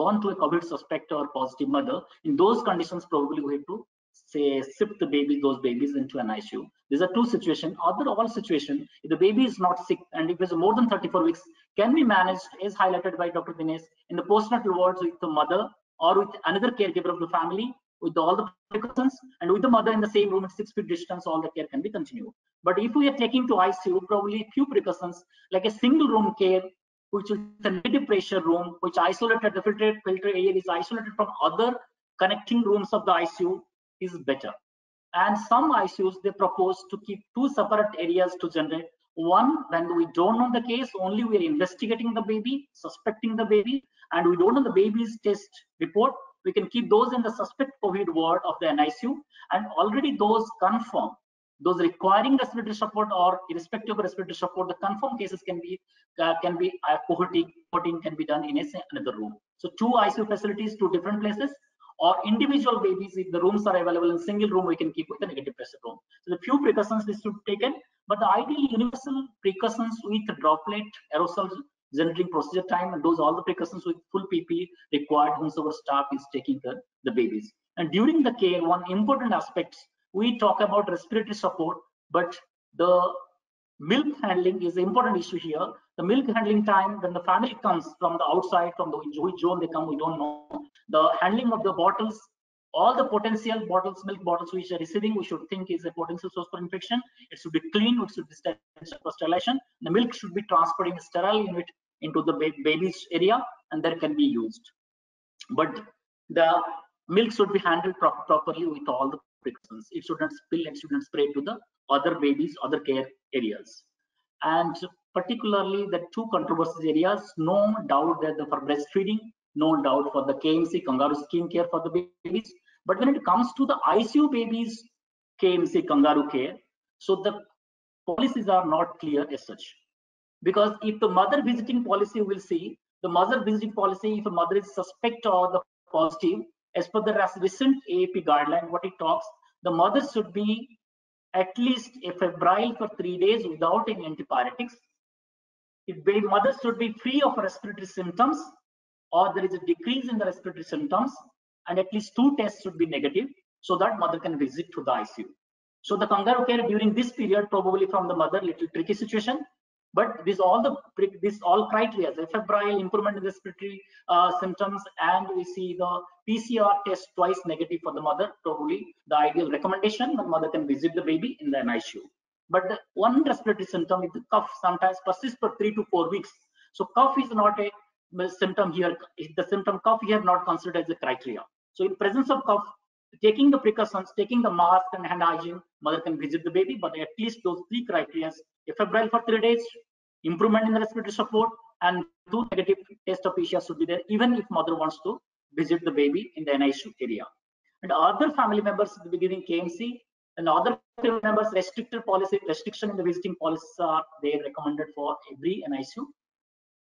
born to a covid suspect or positive mother in those conditions probably we have to say shift the baby, those babies into an ICU. These are two situations. Other all situation, if the baby is not sick and if it's more than 34 weeks, can be managed as highlighted by Dr. Dinesh in the postnatal wards with the mother or with another caregiver of the family with all the precautions and with the mother in the same room at six feet distance, all the care can be continued. But if we are taking to ICU, probably few precautions like a single room care, which is a negative pressure room, which isolated the filter, filter area is isolated from other connecting rooms of the ICU is better. And some ICUs, they propose to keep two separate areas to generate. One, when we don't know the case, only we are investigating the baby, suspecting the baby, and we don't know the baby's test report, we can keep those in the suspect COVID ward of the NICU, and already those confirmed, those requiring respiratory support or irrespective of respiratory support, the confirmed cases can be uh, can be uh, cohorting, cohorting can be done in a, another room. So two ICU facilities, two different places, or individual babies, if the rooms are available in single room, we can keep with the negative pressure room. So the few precautions this should be taken, but the ideal universal precautions with droplet aerosol generating procedure time and those all the precautions with full PP required our staff is taking the, the babies. And during the care, one important aspect, we talk about respiratory support, but the milk handling is an important issue here. The milk handling time, when the family comes from the outside, from the zone they come, we don't know. The handling of the bottles, all the potential bottles, milk bottles which are receiving, we should think is a potential source for infection. It should be clean, it should be for sterilization. The milk should be transferred in a sterile unit into the baby's area and that can be used. But the milk should be handled pro properly with all the precautions. It shouldn't spill, it shouldn't spray to the other babies, other care areas. And particularly the two controversial areas, no doubt that for breastfeeding, no doubt for the KMC, kangaroo skin care for the babies. But when it comes to the ICU babies, KMC, kangaroo care, so the policies are not clear as such. Because if the mother visiting policy will see, the mother visiting policy, if a mother is suspect or the positive, as per the recent AAP guideline, what it talks, the mother should be at least afebrile for three days without any antibiotics. If the mother should be free of respiratory symptoms or there is a decrease in the respiratory symptoms and at least two tests should be negative so that mother can visit to the ICU. So the kangaroo care during this period, probably from the mother, little tricky situation. But this all the this all criteria, the febrile improvement in respiratory uh, symptoms, and we see the PCR test twice negative for the mother. Probably the ideal recommendation: the mother can visit the baby in the NICU. But the one respiratory symptom, if the cough sometimes persists for three to four weeks, so cough is not a symptom here. The symptom cough here not considered as a criteria. So in presence of cough, taking the precautions, taking the mask and hand hygiene, mother can visit the baby, but at least those three criteria, febrile for three days, improvement in the respiratory support, and two negative test of PCR should be there, even if mother wants to visit the baby in the NICU area. And other family members at the beginning KMC and other family members restricted policy, restriction in the visiting policies are they recommended for every NICU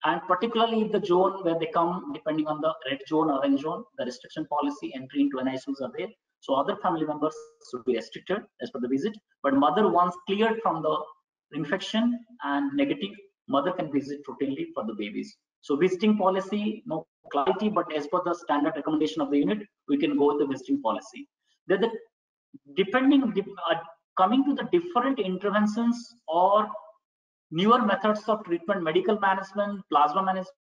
and particularly the zone where they come depending on the red zone orange zone the restriction policy entry into NICUs are there. So other family members should be restricted as per the visit. But mother once cleared from the infection and negative mother can visit routinely for the babies. So visiting policy no clarity but as per the standard recommendation of the unit we can go with the visiting policy. Then the depending uh, coming to the different interventions or newer methods of treatment, medical management, plasma management,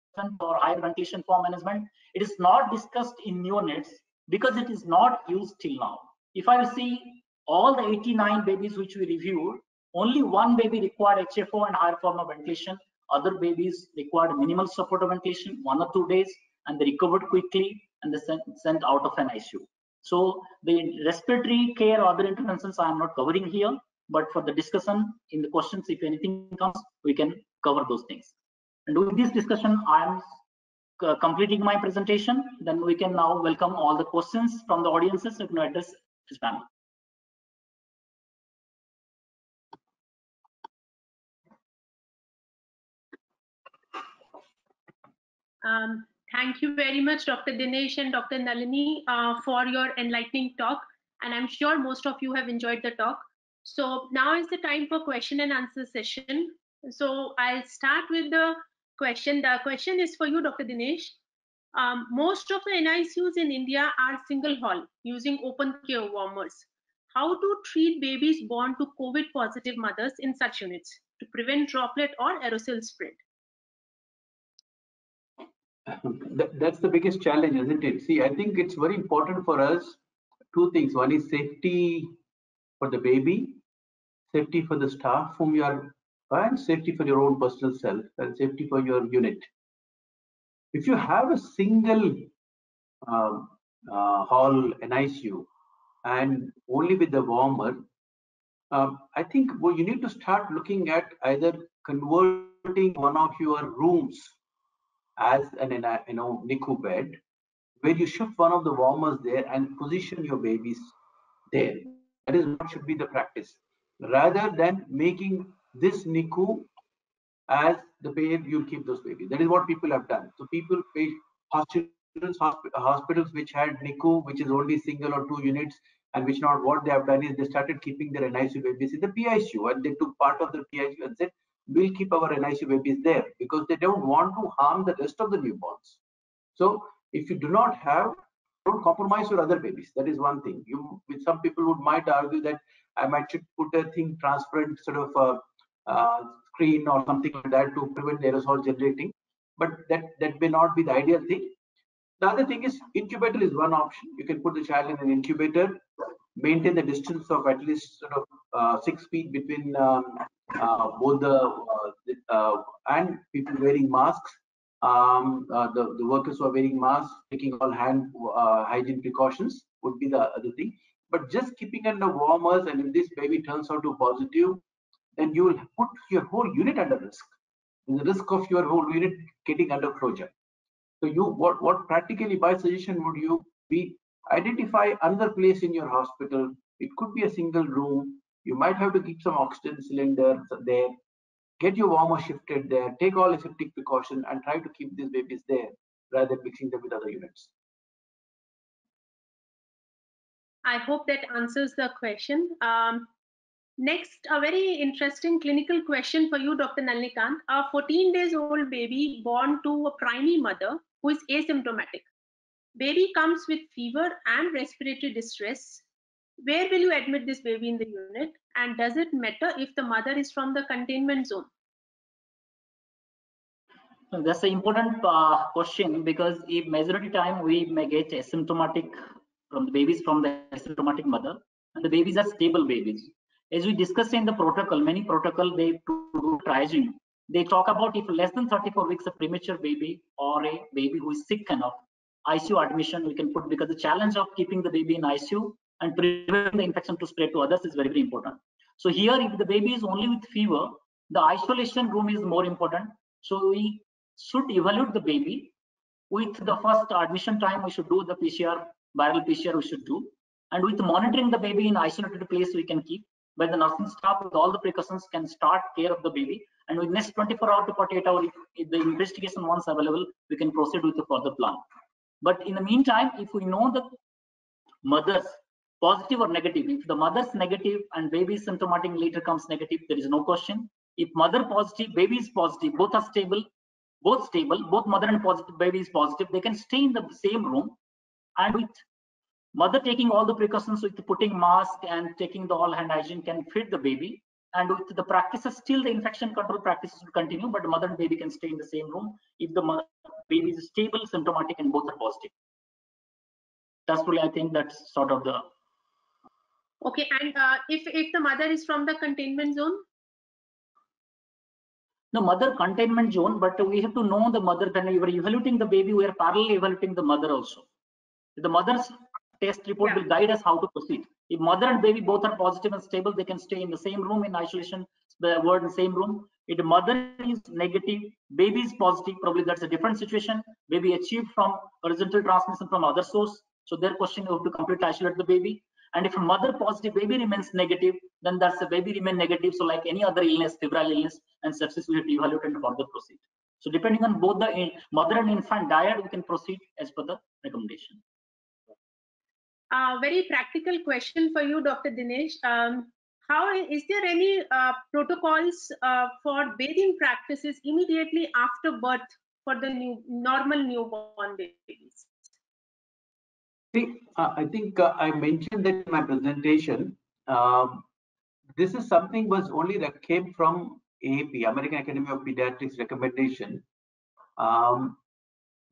or higher ventilation form management, it is not discussed in neonates because it is not used till now. If I see all the 89 babies which we reviewed, only one baby required HFO and higher form of ventilation. Other babies required minimal support of ventilation, one or two days, and they recovered quickly and they sent, sent out of an ICU. So the respiratory care or other interventions I am not covering here but for the discussion in the questions if anything comes we can cover those things. And with this discussion i am uh, completing my presentation. Then we can now welcome all the questions from the audiences. You can address this panel. Um, thank you very much dr dinesh and dr nalini uh, for your enlightening talk. And i'm sure most of you have enjoyed the talk so now is the time for question and answer session. So I'll start with the question. The question is for you, Dr. Dinesh. Um, most of the NICUs in India are single hall using open care warmers. How to treat babies born to COVID positive mothers in such units to prevent droplet or aerosol spread? That's the biggest challenge, isn't it? See, I think it's very important for us two things. One is safety for the baby, safety for the staff whom you are, and safety for your own personal self, and safety for your unit. If you have a single um, uh, hall NICU and only with the warmer, um, I think well, you need to start looking at either converting one of your rooms as an you know NICU bed, where you shift one of the warmers there and position your babies there. That is what should be the practice, rather than making this NICU as the where you keep those babies. That is what people have done. So people pay hospitals, hospitals which had NICU, which is only single or two units, and which not what they have done is they started keeping their NICU babies in the PICU, and they took part of the PICU and said we'll keep our NICU babies there because they don't want to harm the rest of the newborns. So if you do not have, don't compromise your other babies. That is one thing. You, with some people would might argue that I might should put a thing transparent sort of a, uh, screen or something like that to prevent aerosol generating, but that that may not be the ideal thing. The other thing is incubator is one option. You can put the child in an incubator, maintain the distance of at least sort of uh, six feet between um, uh, both the uh, uh, and people wearing masks. Um, the, the workers who are wearing masks, taking all hand hygiene precautions would be the other thing. But just keeping under warmers, and if this baby turns out to positive, then you will put your whole unit under risk. The risk of your whole unit getting under closure. So you, what, what practically by suggestion would you be identify another place in your hospital. It could be a single room you might have to keep some oxygen cylinders there, get your warmer shifted there, take all aseptic precaution and try to keep these babies there rather than mixing them with other units. I hope that answers the question. Um, next, a very interesting clinical question for you, Dr. Nalinikanth. A 14 days old baby born to a primary mother who is asymptomatic. Baby comes with fever and respiratory distress where will you admit this baby in the unit? And does it matter if the mother is from the containment zone? That's an important uh, question because if majority time we may get asymptomatic from the babies from the asymptomatic mother and the babies are stable babies. As we discussed in the protocol, many protocol they do. They talk about if less than 34 weeks a premature baby or a baby who is sick enough, ICU admission we can put because the challenge of keeping the baby in ICU and prevent the infection to spread to others is very, very important. So here, if the baby is only with fever, the isolation room is more important. So we should evaluate the baby. With the first admission time, we should do the PCR, viral PCR we should do. And with monitoring the baby in isolated place, we can keep. But the nursing staff with all the precautions can start care of the baby. And with next 24 hour to 48 hour, if, if the investigation once available, we can proceed with the further plan. But in the meantime, if we know the mothers positive or negative. If the mother's negative and baby symptomatic later comes negative, there is no question. If mother positive, baby is positive, both are stable, both stable, both mother and positive baby is positive, they can stay in the same room and with mother taking all the precautions with putting mask and taking the all hand hygiene can feed the baby and with the practices still the infection control practices will continue but the mother and baby can stay in the same room if the baby is stable symptomatic and both are positive that's really i think that's sort of the Okay, and uh, if if the mother is from the containment zone? No, mother containment zone, but we have to know the mother. When we are evaluating the baby, we are parallel evaluating the mother also. The mother's test report yeah. will guide us how to proceed. If mother and baby both are positive and stable, they can stay in the same room in isolation, the word in the same room. If the mother is negative, baby is positive, probably that's a different situation. Baby achieved from horizontal transmission from other source. So their question you have to completely isolate the baby. And if a mother positive baby remains negative, then that's a baby remain negative. So like any other illness, febrile illness and sepsis, we have to evaluate and further proceed. So depending on both the mother and infant diet, we can proceed as per the recommendation. Uh, very practical question for you, Dr. Dinesh. Um, how is there any uh, protocols uh, for bathing practices immediately after birth for the new normal newborn babies? See, uh, I think uh, I mentioned that in my presentation. Um, this is something was only that came from AAP, American Academy of Pediatrics recommendation. Um,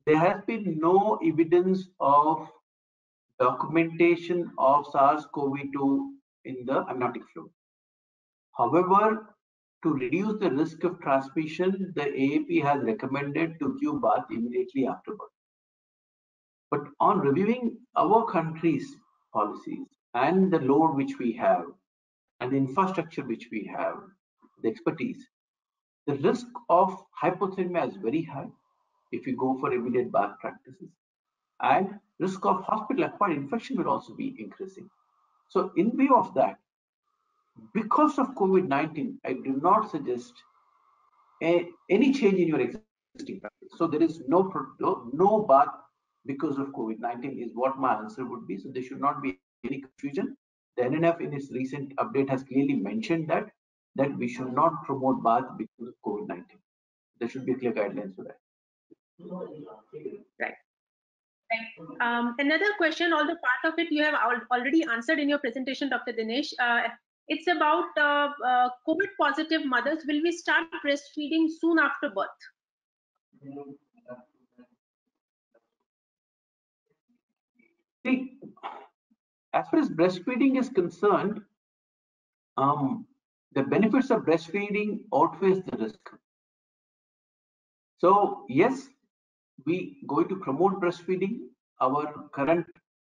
there has been no evidence of documentation of SARS-CoV-2 in the amniotic fluid. However, to reduce the risk of transmission, the AAP has recommended to give bath immediately after birth. But on reviewing our country's policies and the load which we have and the infrastructure which we have, the expertise, the risk of hypothermia is very high if you go for immediate bath practices. And risk of hospital acquired infection will also be increasing. So in view of that, because of COVID-19, I do not suggest a, any change in your existing practice. So there is no, no, no bath because of COVID-19 is what my answer would be. So there should not be any confusion. The NNF in its recent update has clearly mentioned that that we should not promote bath because of COVID-19. There should be clear guidelines for that. Right. Um, another question, the part of it you have al already answered in your presentation, Dr. Dinesh. Uh, it's about uh, uh, COVID positive mothers. Will we start breastfeeding soon after birth? See, as far as breastfeeding is concerned, um, the benefits of breastfeeding outweighs the risk. So yes, we going to promote breastfeeding. Our current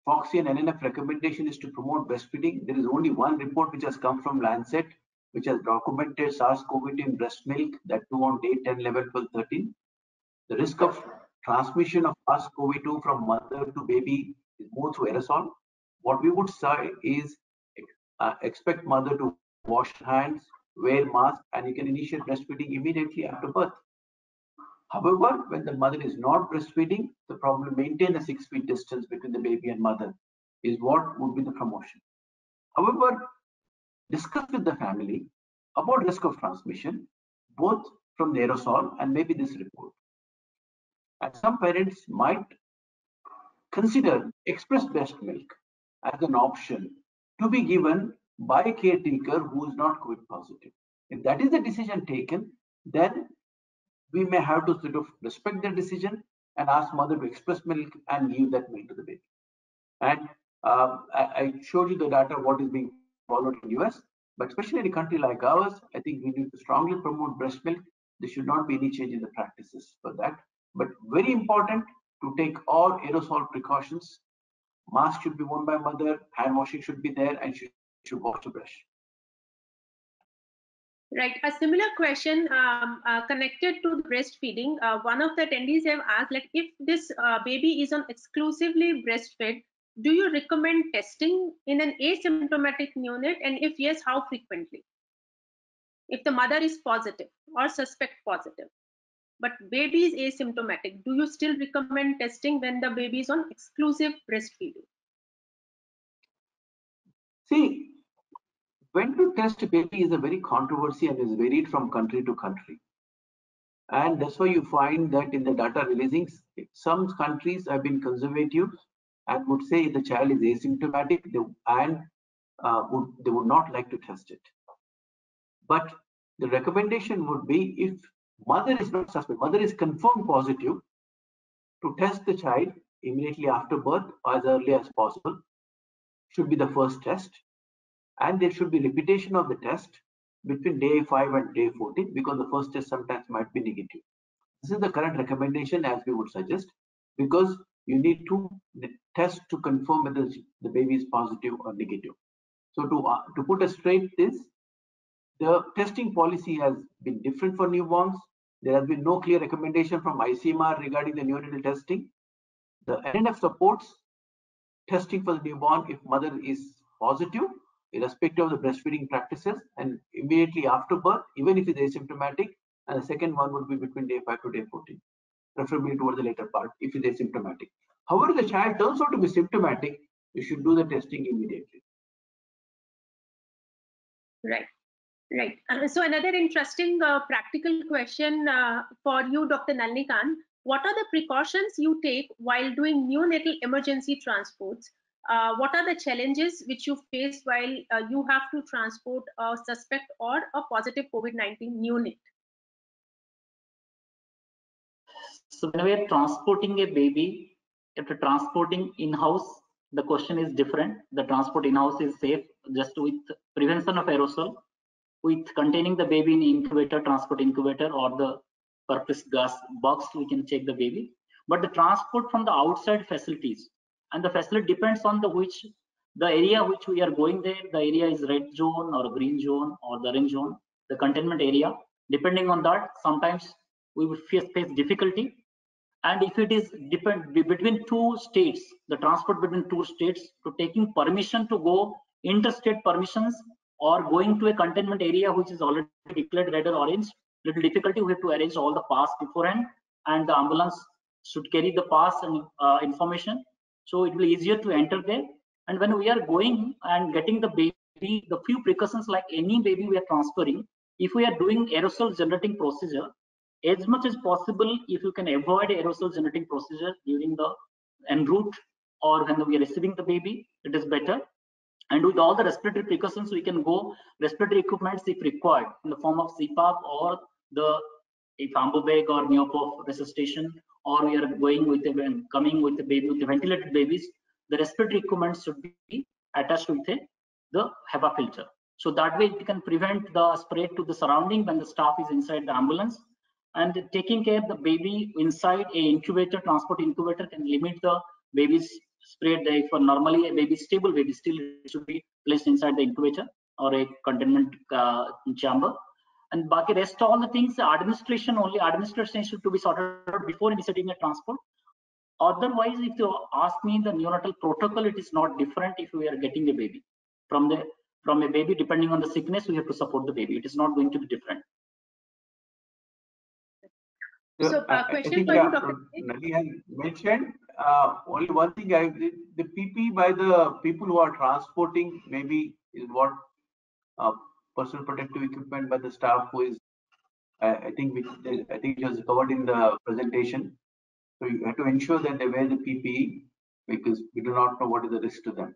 FOGSI and NNF recommendation is to promote breastfeeding. There is only one report which has come from Lancet, which has documented SARS-CoV-2 in breast milk, that too on day 10, 11, 12, 13. The risk of transmission of SARS-CoV-2 from mother to baby is more through aerosol. What we would say is uh, expect mother to wash hands, wear mask, and you can initiate breastfeeding immediately after birth. However, when the mother is not breastfeeding, the problem maintain a six feet distance between the baby and mother is what would be the promotion. However, discuss with the family about risk of transmission, both from aerosol and maybe this report. And some parents might consider express breast milk as an option to be given by a caretaker who is not COVID positive. If that is the decision taken, then we may have to sort of respect their decision and ask mother to express milk and give that milk to the baby. And uh, I, I, showed you the data what is being followed in US, but especially in a country like ours, I think we need to strongly promote breast milk. There should not be any change in the practices for that. But very important to take all aerosol precautions. Mask should be worn by mother, hand washing should be there, and she should wash the brush. Right. A similar question um, uh, connected to breastfeeding. Uh, one of the attendees have asked, like, if this uh, baby is on exclusively breastfed, do you recommend testing in an asymptomatic neonate? And if yes, how frequently? If the mother is positive or suspect positive, but baby is asymptomatic, do you still recommend testing when the baby is on exclusive breastfeeding? See, when to test baby is a very controversy and is varied from country to country. And that's why you find that in the data releasing, some countries have been conservative and would say the child is asymptomatic and uh, would, they would not like to test it. But the recommendation would be if mother is not suspect, mother is confirmed positive, to test the child immediately after birth or as early as possible should be the first test and there should be repetition of the test between day 5 and day 14 because the first test sometimes might be negative. This is the current recommendation as we would suggest because you need to test to confirm whether the baby is positive or negative. So to, uh, to put a straight this, the testing policy has been different for newborns. There has been no clear recommendation from ICMR regarding the neonatal testing. The NNF supports testing for the newborn if mother is positive irrespective of the breastfeeding practices and immediately after birth, even if it's asymptomatic, and the second one would be between day 5 to day 14, preferably towards the later part if it's asymptomatic. However, the child turns out to be symptomatic, you should do the testing immediately. Right. Right. Uh, so another interesting uh, practical question uh, for you, Dr. Nalinikanth. what are the precautions you take while doing neonatal emergency transports? Uh, what are the challenges which you face while uh, you have to transport a suspect or a positive COVID-19 unit? So when we are transporting a baby, you're transporting in-house, the question is different. The transport in-house is safe just with prevention of aerosol, with containing the baby in incubator, transport incubator or the purpose gas box, we can check the baby. But the transport from the outside facilities, and the facility depends on the which the area which we are going there, the area is red zone or green zone or the orange zone, the containment area. Depending on that, sometimes we will face, face difficulty. And if it is depend between two states the transport between two states to taking permission to go interstate permissions or going to a containment area which is already declared red or orange little difficulty we have to arrange all the pass beforehand. And the ambulance should carry the pass and uh, information so it will be easier to enter there. And when we are going and getting the baby the few precautions like any baby we are transferring if we are doing aerosol generating procedure as much as possible if you can avoid aerosol generating procedure during the en route or when we are receiving the baby it is better. And with all the respiratory precautions we can go respiratory equipments if required in the form of cpap or the if bag or Neopuff resuscitation or we are going with a coming with the baby with ventilated babies the respiratory equipment should be attached with a, the HEPA filter. So that way it can prevent the spread to the surrounding when the staff is inside the ambulance. And taking care of the baby inside a incubator transport incubator can limit the baby's spread. For normally a baby stable baby still should be placed inside the incubator or a containment uh, chamber and baki rest all the things the administration only administration should to be sorted out before initiating a transport otherwise if you ask me the neonatal protocol it is not different if we are getting a baby from the from a baby depending on the sickness we have to support the baby it is not going to be different so, uh, question for you, Dr. Nali has mentioned uh, only one thing. I the, the PP by the people who are transporting maybe is what uh, personal protective equipment by the staff who is. I think we, I think it was covered in the presentation. So you have to ensure that they wear the PPE because we do not know what is the risk to them.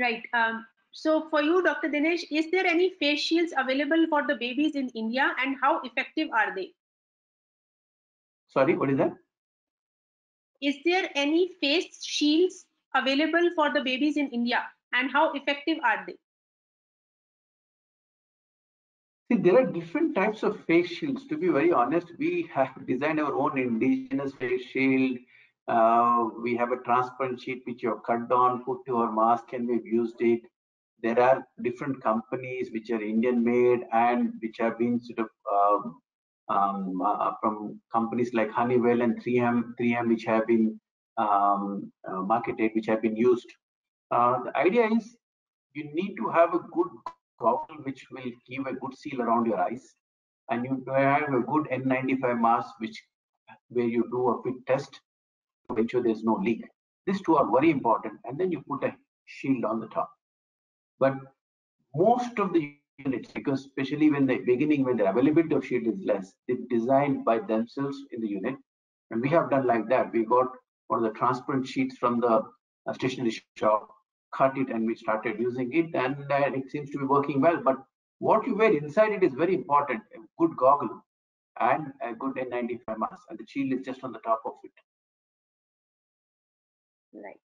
Right. Um, so for you, Dr. Dinesh, is there any face shields available for the babies in India and how effective are they? Sorry, what is that? Is there any face shields available for the babies in India and how effective are they? See, there are different types of face shields. To be very honest, we have [laughs] designed our own indigenous face shield. Uh, we have a transparent sheet which you have cut down, put to our mask, and we've used it there are different companies which are Indian made and which have been sort of um, um, uh, from companies like Honeywell and 3M, 3M which have been um, uh, marketed, which have been used. Uh, the idea is you need to have a good goggle which will give a good seal around your eyes, and you have a good N95 mask which where you do a fit test to make sure there's no leak. These two are very important, and then you put a shield on the top. But most of the units, because especially when the beginning, when the availability of sheet is less, they designed by themselves in the unit. And we have done like that. We got one of the transparent sheets from the uh, stationery shop, cut it, and we started using it, and uh, it seems to be working well. But what you wear inside it is very important. A good goggle and a good N95 mask, and the shield is just on the top of it. Right.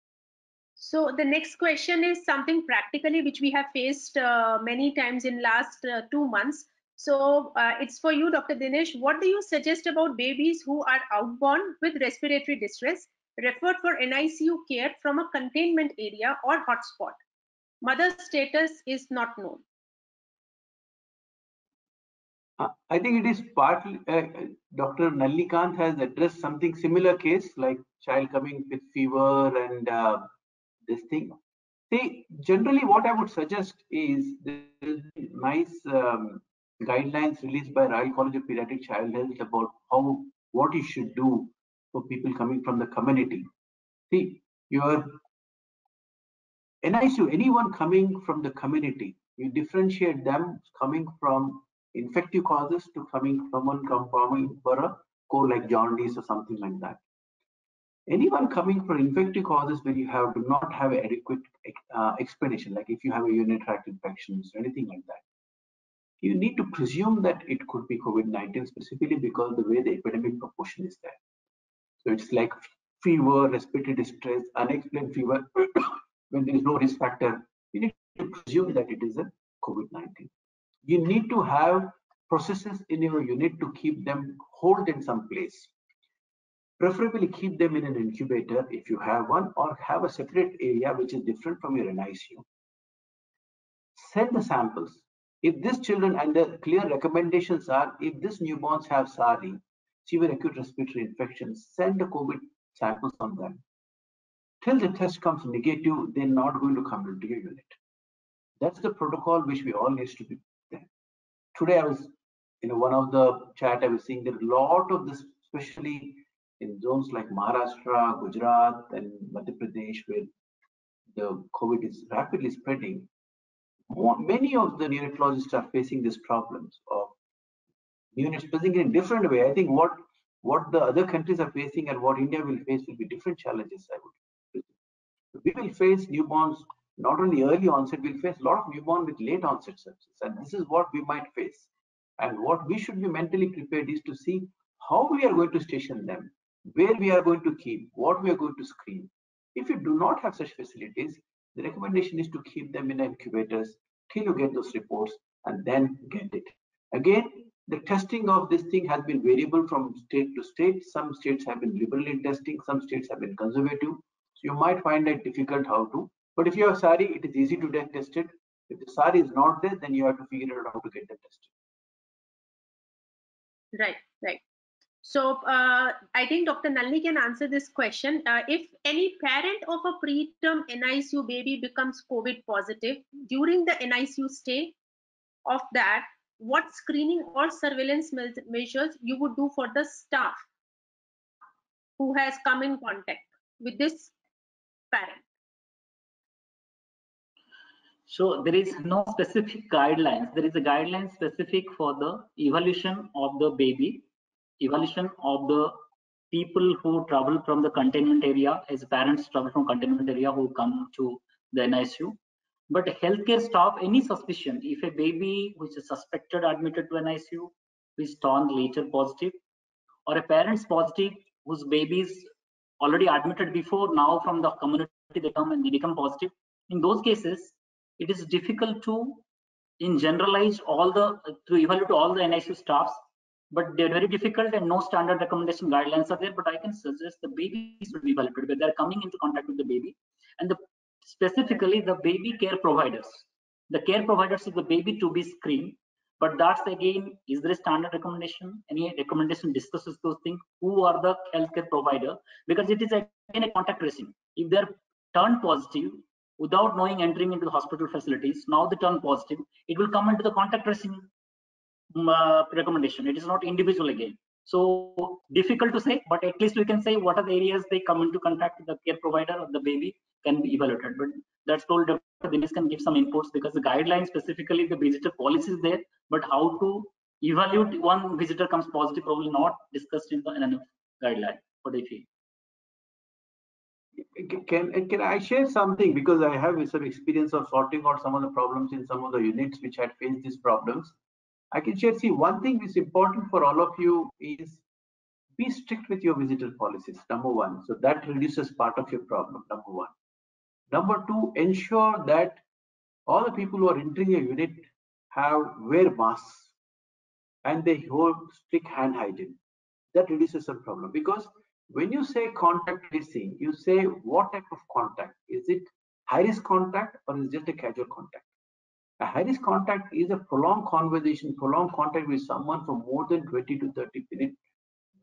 So the next question is something practically which we have faced uh, many times in last uh, two months. So uh, it's for you, Dr. Dinesh. What do you suggest about babies who are outborn with respiratory distress, referred for NICU care from a containment area or hotspot? Mother's status is not known. Uh, I think it is partly, uh, Dr. Nalinikanth has addressed something similar case like child coming with fever and uh, this thing. See, generally what I would suggest is there's nice um, guidelines released by Royal College of Pediatric Child Health about how what you should do for people coming from the community. See, your NICU, anyone coming from the community, you differentiate them coming from infective causes to coming someone from coming for a cold like jaundice or something like that. Anyone coming for infective causes where you have do not have adequate uh, explanation, like if you have a urinary tract infections or anything like that, you need to presume that it could be COVID-19 specifically because the way the epidemic proportion is there. So it's like fever, respiratory distress, unexplained fever, [coughs] when there is no risk factor, you need to presume that it is a COVID-19. You need to have processes in your unit to keep them hold in some place Preferably keep them in an incubator if you have one or have a separate area which is different from your NICU. Send the samples. If these children and the clear recommendations are if these newborns have SARI, severe acute respiratory infections, send the COVID samples on them. Till the test comes negative, they're not going to come into your unit. That's the protocol which we all need to be there. Today I was, you know, one of the chat I was seeing that a lot of this, especially in zones like Maharashtra, Gujarat, and Madhya Pradesh, where the COVID is rapidly spreading, many of the neonatologists are facing these problems of units facing in a different way. I think what what the other countries are facing and what India will face will be different challenges. I would. We will face newborns not only early onset, we'll face a lot of newborn with late onset sepsis, and this is what we might face. And what we should be mentally prepared is to see how we are going to station them where we are going to keep, what we are going to screen. If you do not have such facilities, the recommendation is to keep them in incubators till you get those reports and then get it. Again, the testing of this thing has been variable from state to state. Some states have been liberal in testing, some states have been conservative. So you might find it difficult how to. But if you have SARI, it is easy to get tested. If the SARI is not there, then you have to figure out how to get them tested. Right, right. So uh, I think Dr. Nalini can answer this question. Uh, if any parent of a preterm NICU baby becomes COVID positive during the NICU stay of that, what screening or surveillance measures you would do for the staff who has come in contact with this parent? So there is no specific guidelines. There is a guideline specific for the evolution of the baby evolution of the people who travel from the containment area as parents travel from containment area who come to the NICU. But healthcare staff, any suspicion, if a baby which is suspected admitted to an ICU is turned later positive, or a parent's positive whose baby is already admitted before, now from the community they come and they become positive. In those cases, it is difficult to in generalize all the to evaluate all the NICU staffs but they're very difficult and no standard recommendation guidelines are there. But i can suggest the babies should be evaluated but they're coming into contact with the baby. And the specifically the baby care providers. The care providers of the baby to be screened but that's again is there a standard recommendation? Any recommendation discusses those things? Who are the healthcare provider? Because it is again a contact tracing. If they're turned positive without knowing entering into the hospital facilities now they turn positive it will come into the contact tracing uh, recommendation. It is not individual again so difficult to say but at least we can say what are the areas they come into contact with the care provider or the baby can be evaluated but that's told Dr. Dinesh can give some inputs because the guidelines specifically the visitor policy is there but how to evaluate one visitor comes positive probably not discussed in the NNF guideline do you feel can can I share something because I have some experience of sorting out some of the problems in some of the units which had faced these problems. I can share, see, one thing which is important for all of you is be strict with your visitor policies, number one. So that reduces part of your problem, number one. Number two, ensure that all the people who are entering your unit have wear masks and they hold strict hand hygiene. That reduces some problem because when you say contact tracing, you say what type of contact? Is it high risk contact or is it just a casual contact? A high risk contact is a prolonged conversation, prolonged contact with someone for more than 20 to 30 minutes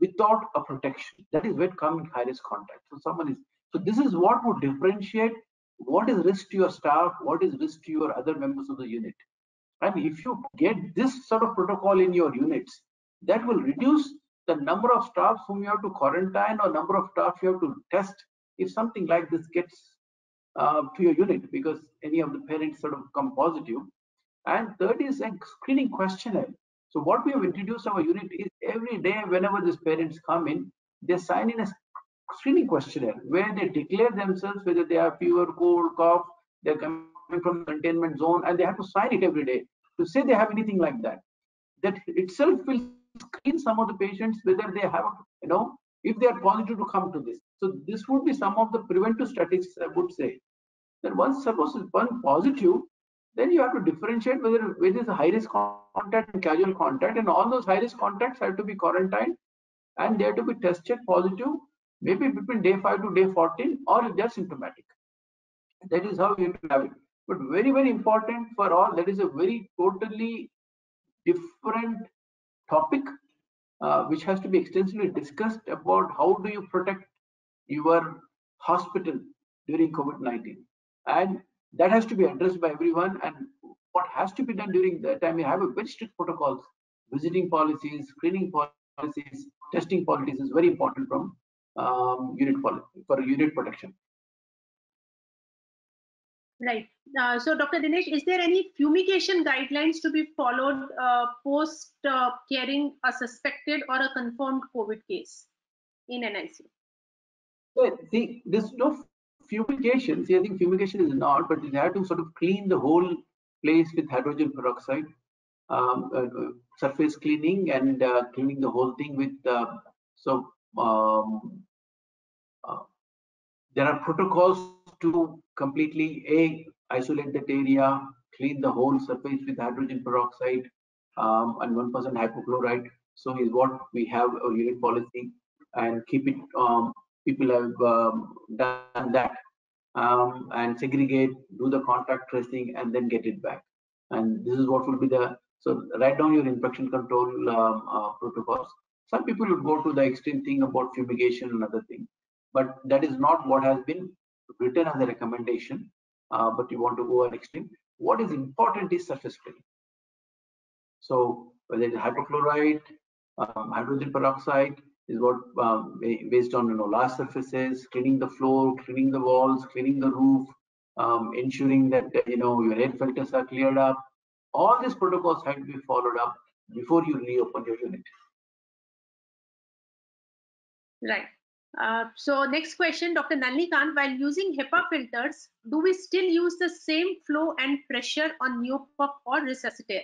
without a protection. That is where come high risk contact. So someone is so this is what would differentiate what is risk to your staff, what is risk to your other members of the unit. And if you get this sort of protocol in your units, that will reduce the number of staff whom you have to quarantine or number of staff you have to test if something like this gets uh, to your unit because any of the parents sort of come positive. And third is a screening questionnaire. So what we have introduced our unit is every day, whenever these parents come in, they sign in a screening questionnaire where they declare themselves whether they have fever, cold, cough, they're coming from containment zone, and they have to sign it every day to say they have anything like that. That itself will screen some of the patients whether they have, you know, if they are positive to come to this. So this would be some of the preventive statistics I would say. Then once suppose one positive, then you have to differentiate whether it's a high risk contact and casual contact, and all those high risk contacts have to be quarantined and they have to be tested positive maybe between day 5 to day 14 or if they're symptomatic. That is how you have it. But very, very important for all, that is a very totally different topic uh, which has to be extensively discussed about how do you protect your hospital during COVID-19. And that has to be addressed by everyone. And what has to be done during that time, we have a very strict protocols, visiting policies, screening policies, testing policies is very important from um, unit policy for unit protection. Right. Uh, so, Dr. Dinesh, is there any fumigation guidelines to be followed uh, post uh, caring a suspected or a confirmed COVID case in NICU? So, see, there's no fumigation. See, I think fumigation is not, but they have to sort of clean the whole place with hydrogen peroxide, um, uh, uh, surface cleaning, and uh, cleaning the whole thing with. so, um, there are protocols to completely a isolate that area, clean the whole surface with hydrogen peroxide um, and 1% hypochlorite. So is what we have a unit policy and keep it. Um, people have um, done that um, and segregate, do the contact tracing, and then get it back. And this is what will be the so write down your infection control um, uh, protocols. Some people would go to the extreme thing about fumigation and other things, but that is not what has been written as a recommendation, uh, but you want to go an extreme. What is important is surface cleaning. So whether it's hypochlorite, um, hydrogen peroxide is what um, based on you know large surfaces, cleaning the floor, cleaning the walls, cleaning the roof, um, ensuring that you know your air filters are cleared up. All these protocols have to be followed up before you reopen your unit. Right. Uh, so next question, Dr. Nalinikanth, while using HEPA filters, do we still use the same flow and pressure on neopuff or resuscitate?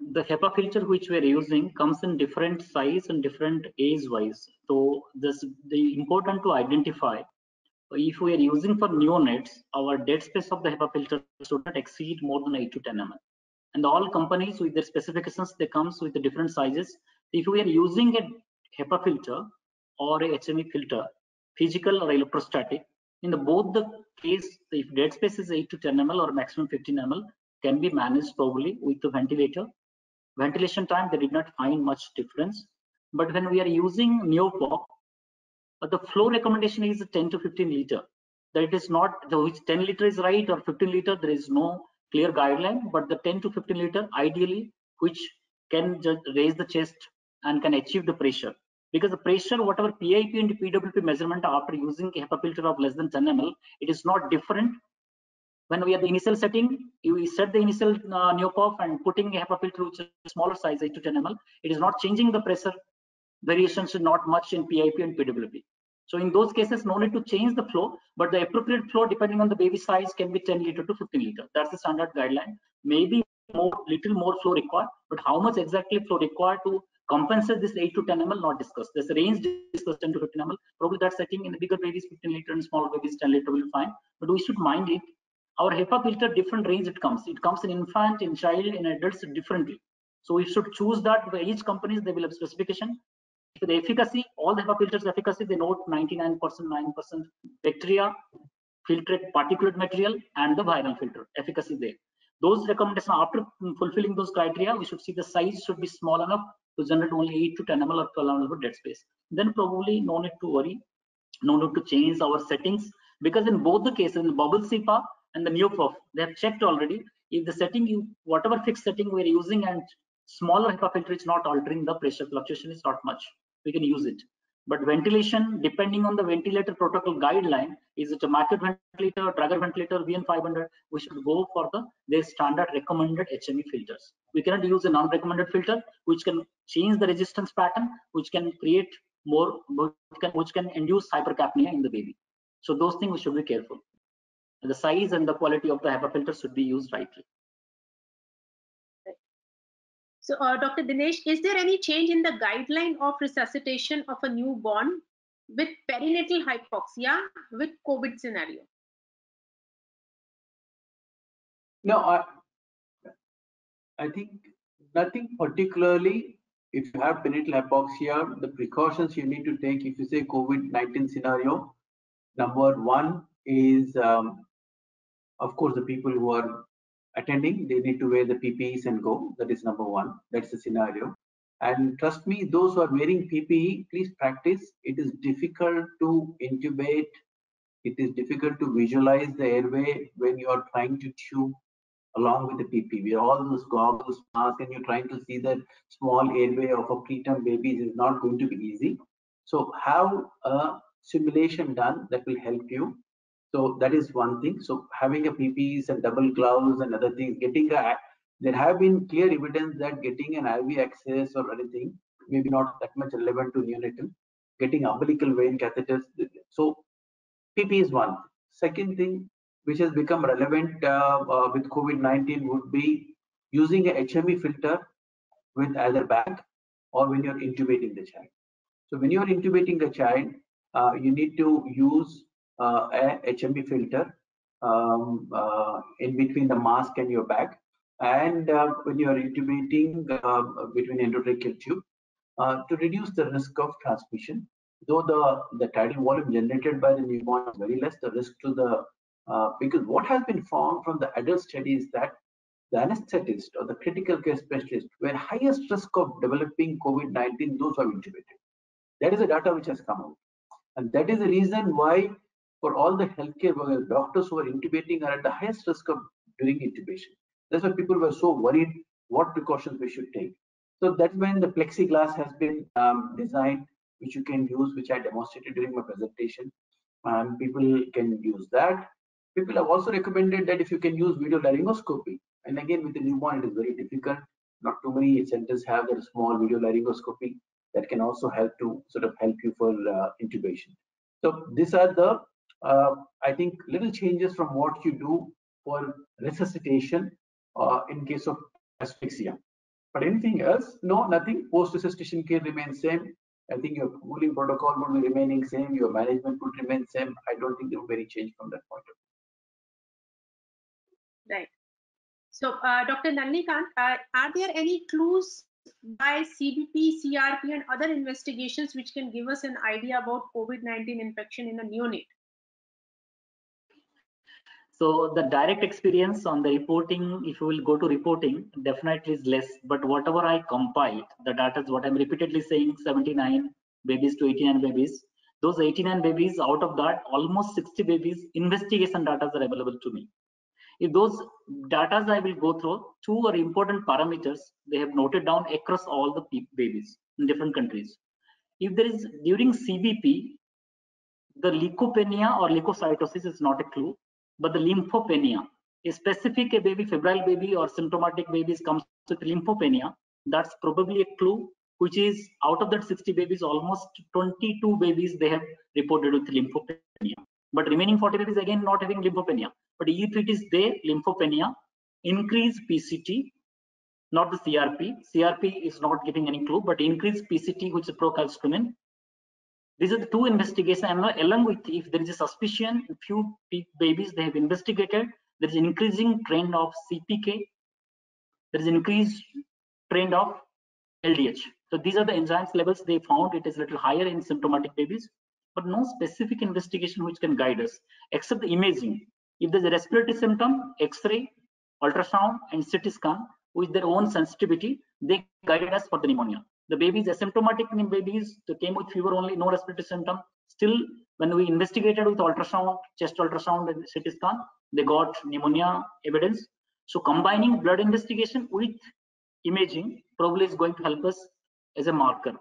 The HEPA filter which we're using comes in different size and different age wise. So this the important to identify if we are using for neonates, our dead space of the HEPA filter should not exceed more than 8 to 10 ml. And all companies with their specifications, they comes with the different sizes if we are using a HEPA filter or a HME filter, physical or electrostatic, in the both the case, if dead space is 8 to 10 ml or maximum 15 ml, can be managed probably with the ventilator. Ventilation time, they did not find much difference. But when we are using Neopuff, uh, the flow recommendation is 10 to 15 liter. That it is not which 10 liter is right or 15 liter, there is no clear guideline, but the 10 to 15 liter ideally, which can just raise the chest and can achieve the pressure because the pressure whatever PIP and PWP measurement after using a HEPA filter of less than 10 ml it is not different when we have the initial setting we set the initial uh, neopuff and putting a HEPA filter which is smaller size 8 to 10 ml it is not changing the pressure variations not much in PIP and PWP so in those cases no need to change the flow but the appropriate flow depending on the baby size can be 10 liter to 15 liter. That's the standard guideline. Maybe more little more flow required but how much exactly flow required to compensate this 8 to 10 ml not discussed. There's a range discussed 10 to 15 ml. Probably that setting in the bigger babies 15 liter and smaller babies 10 liter will be fine but we should mind it our HEPA filter different range it comes. It comes in infant in child in adults differently. So we should choose that each companies they will have specification. For the efficacy all the HEPA filters efficacy they note 99 percent 9 percent bacteria filtrate particulate material and the viral filter efficacy there. Those recommendations after fulfilling those criteria we should see the size should be small enough to generate only 8 to 10 ml or 12 ml of dead space. Then probably no need to worry no need to change our settings because in both the cases in bubble CPAP and the neopuff they have checked already if the setting you whatever fixed setting we're using and smaller HEPA filter is not altering the pressure fluctuation is not much we can use it But ventilation, depending on the ventilator protocol guideline, is it a Maquet ventilator, Dräger ventilator, VN500, we should go for the their standard recommended HME filters. We cannot use a non-recommended filter, which can change the resistance pattern, which can create more, which can, which can induce hypercapnia in the baby. So those things we should be careful. The size and the quality of the HEPA filter should be used rightly. So, uh, Dr. Dinesh, is there any change in the guideline of resuscitation of a newborn with perinatal hypoxia with COVID scenario? No, I, I think nothing particularly. If you have perinatal hypoxia, the precautions you need to take if you say COVID-19 scenario, number one is, um, of course, the people who are attending, they need to wear the PPEs and go. That is number one. That's the scenario. And trust me, those who are wearing PPE, please practice. It is difficult to intubate. It is difficult to visualize the airway when you are trying to tube along with the PPE. All those goggles, mask and you're trying to see the small airway of a preterm baby is not going to be easy. So have a simulation done that will help you so that is one thing. So having a PPEs and double gloves and other things, getting a there have been clear evidence that getting an IV access or anything maybe not that much relevant to neonatal. Getting umbilical vein catheters. So PP is one. Second thing which has become relevant uh, uh, with COVID-19 would be using a HME filter with either bag or when you're intubating the child. So when you're intubating the child, uh, you need to use a HME filter um, uh, in between the mask and your bag. And uh, when you are intubating between endotracheal tube, to reduce the risk of transmission, though the, the tidal volume generated by the newborn is very less, the risk to the, uh, because what has been found from the adult studies that the anesthetist or the critical care specialist were highest risk of developing COVID-19, those who are intubated. That is the data which has come out. And that is the reason why for all the healthcare workers, doctors who are intubating are at the highest risk of during intubation. That's why people were so worried what precautions we should take. So that's when the plexiglass has been um, designed, which you can use, which I demonstrated during my presentation. And people can use that. People have also recommended that if you can use video laryngoscopy, and again with the newborn, it is very difficult. Not too many centers have that small video laryngoscopy that can also help to sort of help you for uh, intubation. So these are the uh, I think little changes from what you do for resuscitation uh, in case of asphyxia. But anything else? No, nothing. Post-resuscitation care remains same. I think your cooling protocol would be remaining same. Your management would remain same. I don't think there will be any change from that point of view. Right. So, uh, Dr. Nalinikanth, uh, are there any clues by CBP, CRP, and other investigations which can give us an idea about COVID-19 infection in a neonate? So the direct experience on the reporting, if you will go to reporting, definitely is less. But whatever I compiled, the data is what I'm repeatedly saying 79 babies to 89 babies. Those 89 babies, out of that, almost 60 babies, investigation data are available to me. If those data I will go through, two are important parameters they have noted down across all the babies in different countries. If there is during CBP, the leukopenia or leukocytosis is not a clue but the lymphopenia, a specific a baby, febrile baby or symptomatic babies comes with lymphopenia, that's probably a clue, which is out of that 60 babies, almost 22 babies they have reported with lymphopenia. But remaining 40 babies again not having lymphopenia. But if it is there, lymphopenia, increase PCT, not the CRP. CRP is not giving any clue, but increase PCT, which is procalcitonin, these are the two investigations. And along with if there is a suspicion, few babies they have investigated, there is an increasing trend of CPK. There is an increased trend of LDH. So these are the enzymes levels they found. It is a little higher in symptomatic babies, but no specific investigation which can guide us except the imaging. If there's a respiratory symptom, X-ray, ultrasound, and CT scan with their own sensitivity, they guided us for the pneumonia. The babies asymptomatic babies, they came with fever only, no respiratory symptom. Still, when we investigated with ultrasound, chest ultrasound and CT scan, they got pneumonia evidence. So combining blood investigation with imaging probably is going to help us as a marker.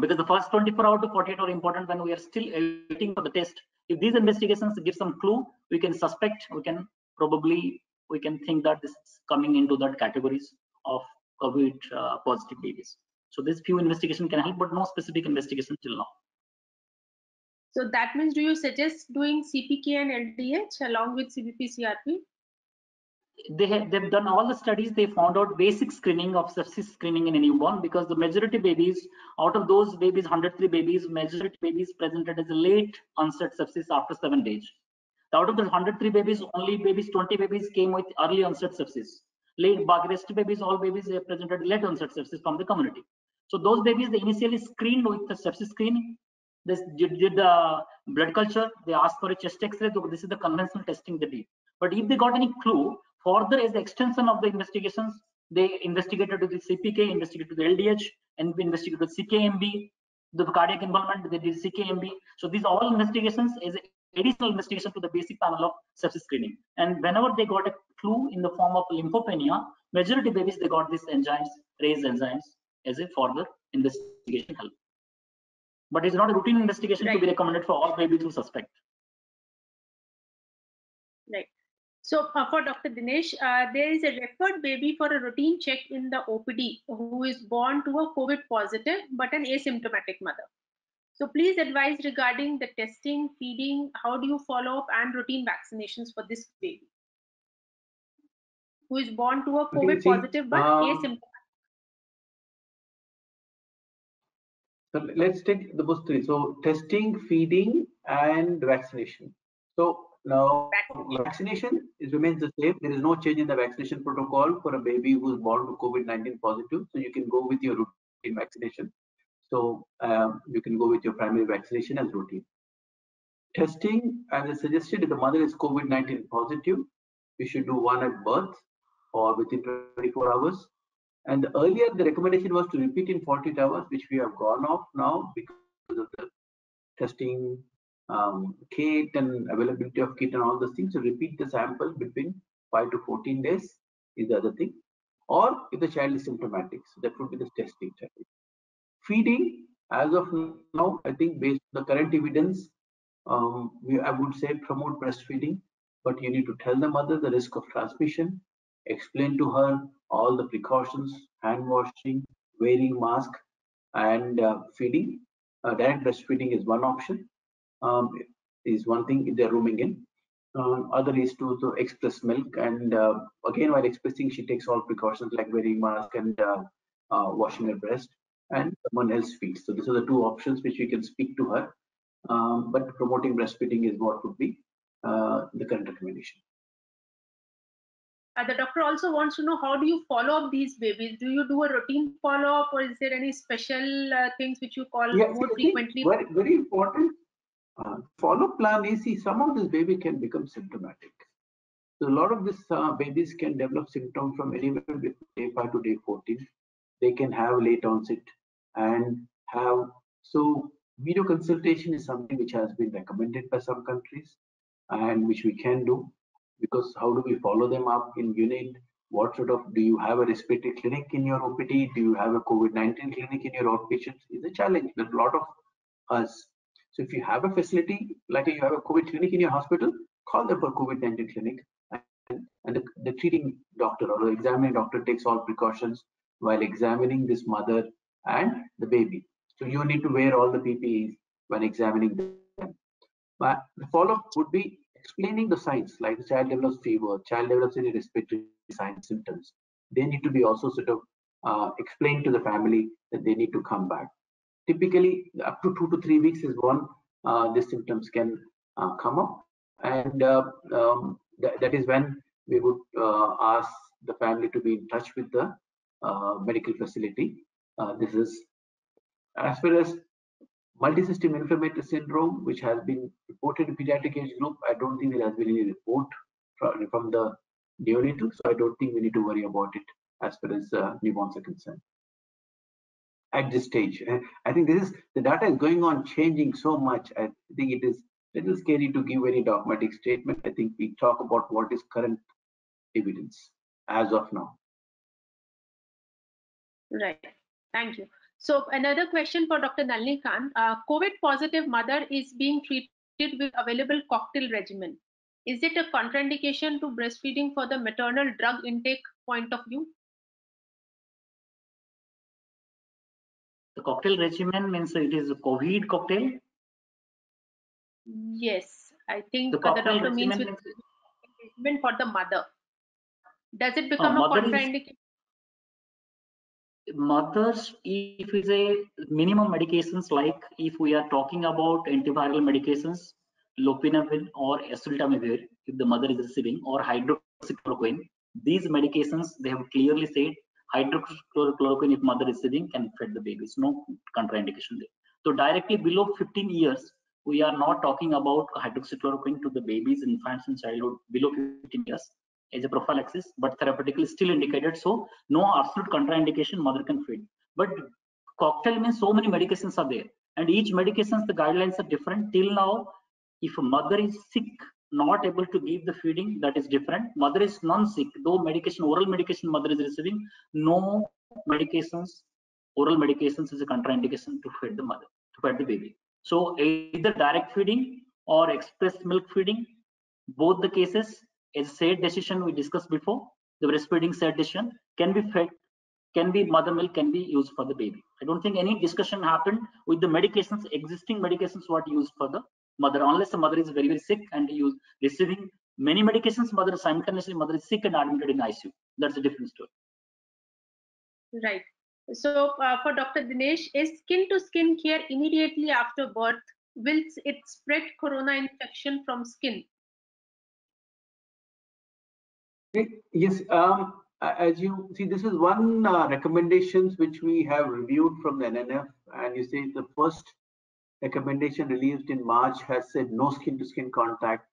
because the first 24 hour to 48 hour important when we are still waiting for the test. If these investigations give some clue, we can suspect, we can probably, we can think that this is coming into that categories of COVID uh, positive babies. So this few investigation can help, but no specific investigation till now. So that means, do you suggest doing CPK and LDH along with CBP CRP? they have they've done all the studies they found out basic screening of sepsis screening in a newborn because the majority babies out of those babies 103 babies majority babies presented as a late onset sepsis after seven days out of the 103 babies only babies 20 babies came with early onset sepsis late rest babies all babies they presented late onset sepsis from the community so those babies they initially screened with the sepsis screening they did, the blood culture they asked for a chest x-ray this is the conventional testing they did but if they got any clue Further, as the extension of the investigations, they investigated to the CPK, investigated to the LDH, and investigated to CKMB, the cardiac involvement, they did CKMB. So these all investigations is additional investigation to the basic panel of sepsis screening. And whenever they got a clue in the form of lymphopenia, majority babies they got these enzymes, raised enzymes, as a further investigation help. But it's not a routine investigation right. to be recommended for all babies who suspect. Right. So uh, for Dr. Dinesh, uh, there is a referred baby for a routine check in the OPD who is born to a COVID positive but an asymptomatic mother. So please advise regarding the testing, feeding, how do you follow up and routine vaccinations for this baby who is born to a COVID positive but um, asymptomatic. So let's take the both three. So testing, feeding, and vaccination. So now, vaccination is, remains the same. There is no change in the vaccination protocol for a baby who is born to COVID-19 positive. So you can go with your routine vaccination. So um, you can go with your primary vaccination as routine. Testing, as I suggested, if the mother is COVID-19 positive, you should do one at birth or within 24 hours. And earlier, the recommendation was to repeat in 48 hours, which we have gone off now because of the testing um, kit and availability of kit and all those things. So repeat the sample between 5 to 14 days is the other thing. Or if the child is symptomatic, so that would be the testing strategy. Feeding, as of now, I think based on the current evidence, um, we, I would say promote breastfeeding, but you need to tell the mother the risk of transmission, explain to her all the precautions, hand washing, wearing mask, and uh, feeding. Uh, direct breastfeeding is one option um, is one thing if they're rooming in. Um, other is to, to express milk and uh, again while expressing she takes all precautions like wearing mask and uh, uh, washing her breast and someone else feeds. So these are the two options which we can speak to her. Um, but promoting breastfeeding is what would be the current recommendation. Uh, the doctor also wants to know how do you follow up these babies? Do you do a routine follow up or is there any special uh, things which you call yes, more frequently? Very, very important uh, follow plan is see some of this baby can become symptomatic. So a lot of these uh, babies can develop symptoms from anywhere between day 5 to day 14. They can have late onset and have so video consultation is something which has been recommended by some countries and which we can do because how do we follow them up in unit what sort of do you have a respiratory clinic in your OPD? Do you have a COVID-19 clinic in your outpatients? Is a challenge. There's a lot of us so if you have a facility, like you have a COVID clinic in your hospital, call them for COVID-19 clinic. And, and the, the, treating doctor or the examining doctor takes all precautions while examining this mother and the baby. So you need to wear all the PPEs when examining them. But the follow-up would be explaining the signs, like the child develops fever, child develops any respiratory signs, symptoms. They need to be also sort of uh, explained to the family that they need to come back typically up to two to three weeks is when uh, the symptoms can uh, come up and uh, um, th that is when we would uh, ask the family to be in touch with the uh, medical facility this is as far as multisystem inflammatory syndrome which has been reported in pediatric age group i don't think there has been any report from, from the neonatal so i don't think we need to worry about it as far as uh, newborns are concerned at this stage. Eh, I think this is the data is going on changing so much. I think it is a little scary to give any dogmatic statement. I think we talk about what is current evidence as of now. Right. Thank you. So another question for Dr. Nalinikanth. Uh, COVID positive mother is being treated with available cocktail regimen. Is it a contraindication to breastfeeding for the maternal drug intake point of view? The cocktail regimen means it is a COVID cocktail. Yes, I think The the, doctor means with regimen regimen for the mother. Does it Uh, become a mother is- contraindication? Mothers if we say minimum medications like if we are talking about antiviral medications lopinavir or escitalopram if the mother is receiving or hydroxychloroquine these medications they have clearly said hydroxychloroquine if mother is receiving can feed the babies no contraindication there. So directly below 15 years we are not talking about hydroxychloroquine to the babies infants and childhood below 15 years as a prophylaxis, but therapeutically still indicated. So no absolute contraindication mother can feed. But cocktail means so many medications are there, and each medications the guidelines are different. Till now, if a mother is sick, not able to give the feeding, that is different. Mother is non-sick, though medication, oral medication mother is receiving, no medications, oral medications is a contraindication to feed the mother, to feed the baby. So either direct feeding or express milk feeding, both the cases is said decision we discussed before the breastfeeding said decision can be fed can be mother milk can be used for the baby i don't think any discussion happened with the medications existing medications what used for the mother unless the mother is very very sick and use receiving many medications mother simultaneously mother is sick and admitted in icu that's a different story Right. So uh, for Dr. Dinesh, is skin to skin care immediately after birth? Will it spread corona infection from skin? Yes, um, as you see, this is one uh, recommendations which we have reviewed from the NNF, and you see the first recommendation released in March has said no skin to skin contact,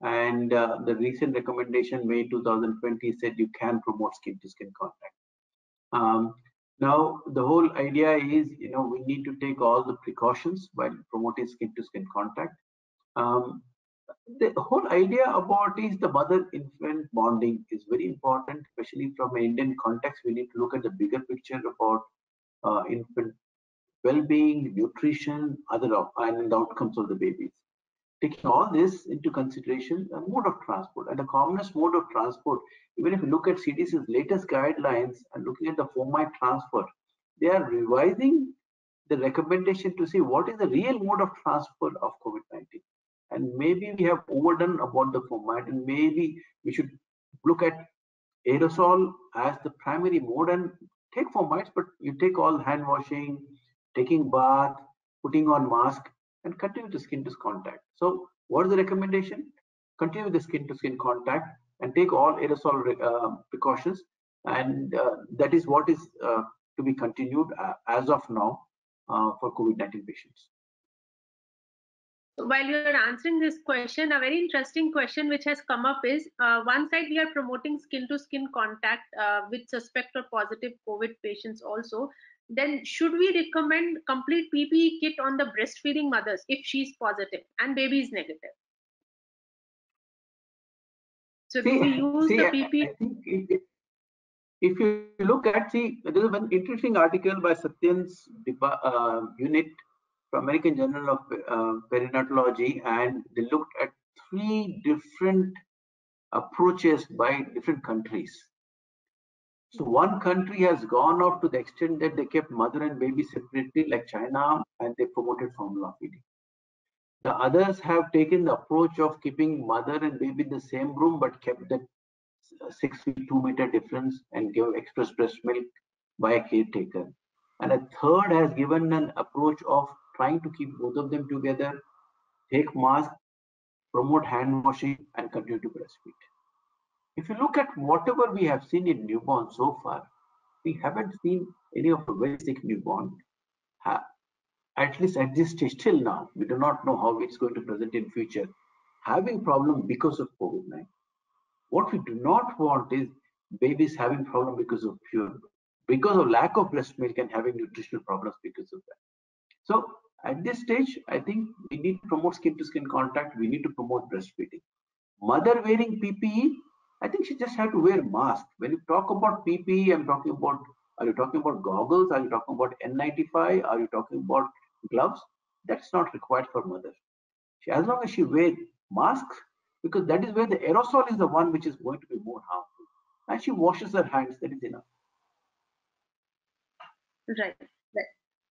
and uh, the recent recommendation May 2020 said you can promote skin to skin contact. Um, now, the whole idea is, you know, we need to take all the precautions while promoting skin to skin contact. Um, the whole idea about is the mother infant bonding is very important especially from an indian context. We need to look at the bigger picture about uh, infant well-being nutrition other and the outcomes of the babies. Taking all this into consideration the mode of transport and the commonest mode of transport even if you look at cdc's latest guidelines and looking at the fomite transfer they are revising the recommendation to see what is the real mode of transfer of covid-19 and maybe we have overdone about the fomite and maybe we should look at aerosol as the primary mode and take fomites but you take all hand washing taking bath putting on mask and continue the skin to skin contact. So what is the recommendation? Continue the skin to skin contact and take all aerosol uh, precautions and uh, that is what is uh, to be continued uh, as of now uh, for covid-19 patients While you're answering this question, a very interesting question which has come up is uh, one side we are promoting skin to skin contact uh, with suspect or positive COVID patients also. Then should we recommend complete PPE kit on the breastfeeding mothers if she's positive and baby is negative? So do we use see, the PPE? If, you look at, see, there is one interesting article by Satyan's uh, unit American Journal of uh, Perinatology, and they looked at three different approaches by different countries. So one country has gone off to the extent that they kept mother and baby separately, like China, and they promoted formula feeding. The others have taken the approach of keeping mother and baby in the same room, but kept the six feet two meter difference and give express breast milk by a caretaker. And a third has given an approach of trying to keep both of them together, take mask, promote hand washing, and continue to breastfeed. If you look at whatever we have seen in newborn so far, we haven't seen any of the very sick newborn. At least at this stage, till now, we do not know how it's going to present in future, having problem because of COVID-19. What we do not want is babies having problem because of pure, because of lack of breast milk and having nutritional problems because of that. So at this stage, I think we need to promote skin to skin contact. We need to promote breastfeeding. Mother wearing PPE, I think she just have to wear mask. When you talk about PPE, I'm talking about Are you talking about goggles? Are you talking about N95? Are you talking about gloves? That's not required for mother. She, As long as she wears mask, because that is where the aerosol is the one which is going to be more harmful. And she washes her hands, that is enough. Right,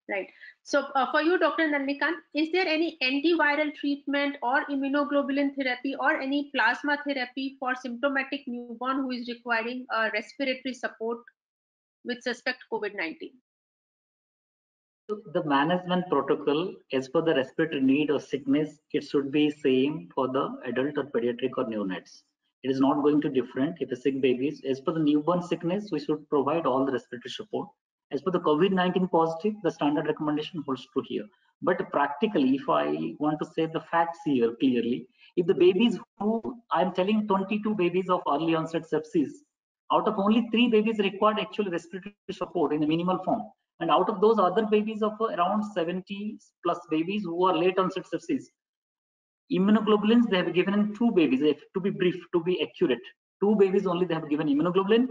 right. So uh, for you, Dr. Nalinikanth, is there any antiviral treatment or immunoglobulin therapy or any plasma therapy for symptomatic newborn who is requiring uh, respiratory support with suspect COVID-19? The management protocol, as per the respiratory need or sickness, it should be same for the adult or pediatric or neonates. It is not going to different if a sick baby is. As per the newborn sickness, we should provide all the respiratory support. As for the COVID-19 positive, the standard recommendation holds true here. But practically, if I want to say the facts here clearly, if the babies who I'm telling 22 babies of early onset sepsis, out of only three babies required actual respiratory support in a minimal form and out of those other babies of around 70 plus babies who are late onset sepsis immunoglobulins they have given in two babies to be brief to be accurate two babies only they have given immunoglobulin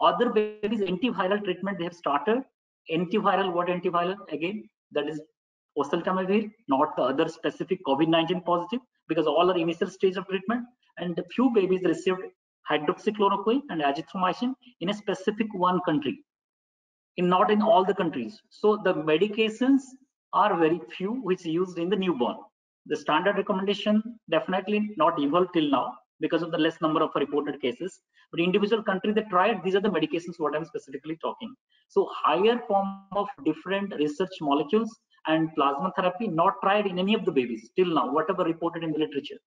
other babies antiviral treatment. They have started. Antiviral what antiviral? Again that is oseltamivir not the other specific covid-19 positive because all are initial stage of treatment. And a few babies received hydroxychloroquine and azithromycin in a specific one country in not in all the countries. So the medications are very few which used in the newborn. The standard recommendation definitely not evolved till now because of the less number of reported cases. But individual country that tried, these are the medications what I'm specifically talking. So higher form of different research molecules and plasma therapy not tried in any of the babies till now, whatever reported in the literature.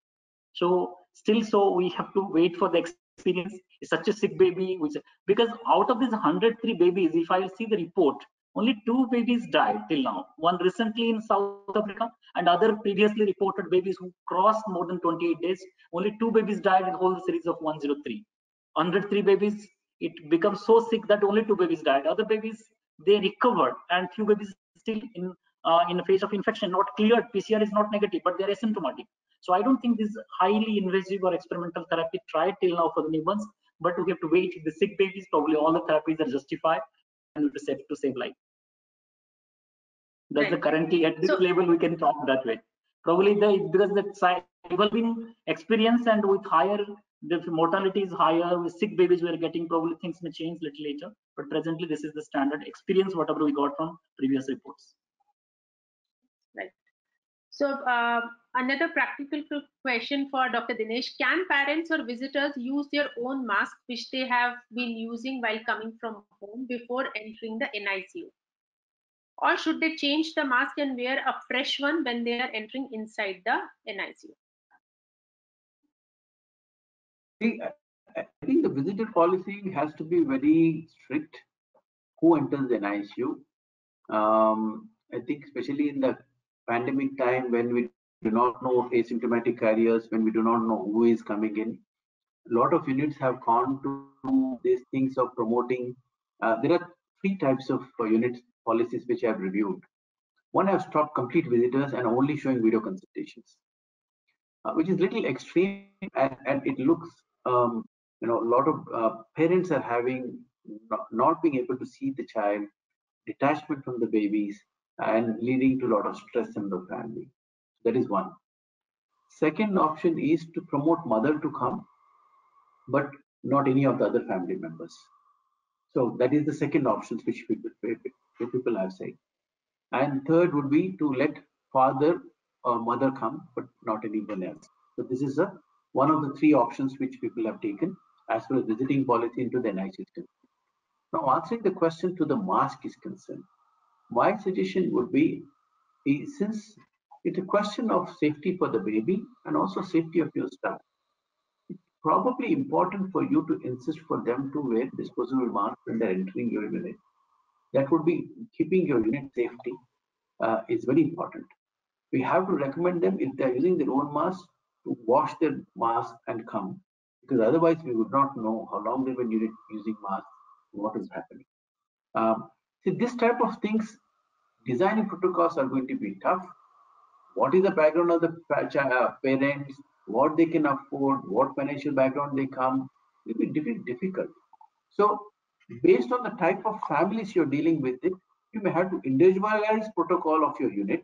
So still so we have to wait for the experience such a sick baby which because out of these 103 babies if i see the report only two babies died till now. One recently in south africa and other previously reported babies who crossed more than 28 days. Only two babies died in whole series of 103 103 babies it becomes so sick that only two babies died. Other babies they recovered and few babies still in uh, in a phase of infection. Not cleared. Pcr is not negative but they're asymptomatic. So I don't think this highly invasive or experimental therapy tried till now for the newborns, but we have to wait. The sick babies, probably all the therapies are justified and to save to save life. That's right. the currently at this so, level we can talk that way. Probably the because the evolving experience and with higher the mortality is higher with sick babies we are getting probably things may change little later but presently this is the standard experience whatever we got from previous reports right so uh, another practical question for Dr. Dinesh. Can parents or visitors use their own mask which they have been using while coming from home before entering the NICU? Or should they change the mask and wear a fresh one when they are entering inside the NICU? I think the visitor policy has to be very strict who enters the NICU. Um, I think especially in the pandemic time when we do not know asymptomatic carriers, when we do not know who is coming in, a lot of units have gone to these things of promoting. Uh, there are three types of uh, unit policies which I have reviewed. One I've stopped complete visitors and only showing video consultations, uh, which is little extreme and, and it looks, um, you know, a lot of uh, parents are having not, not being able to see the child, detachment from the babies, and leading to a lot of stress in the family. That is one. Second option is to promote mother to come, but not any of the other family members. So that is the second option which people, people have said. And third would be to let father or mother come, but not anyone else. So this is a one of the three options which people have taken as far as visiting policy into the NIH system. Now answering the question to the mask is concerned, my suggestion would be since it's a question of safety for the baby and also safety of your staff. Probably important for you to insist for them to wear disposable masks when they're entering your unit. That would be keeping your unit safety uh, is very important. We have to recommend them if they're using their own mask to wash their mask and come because otherwise we would not know how long they've been using masks what is happening. Um, see, this type of things, designing protocols are going to be tough what is the background of the uh, parents, what they can afford, what financial background they come, it will be difficult. So based on the type of families you're dealing with, it, you may have to individualize protocol of your unit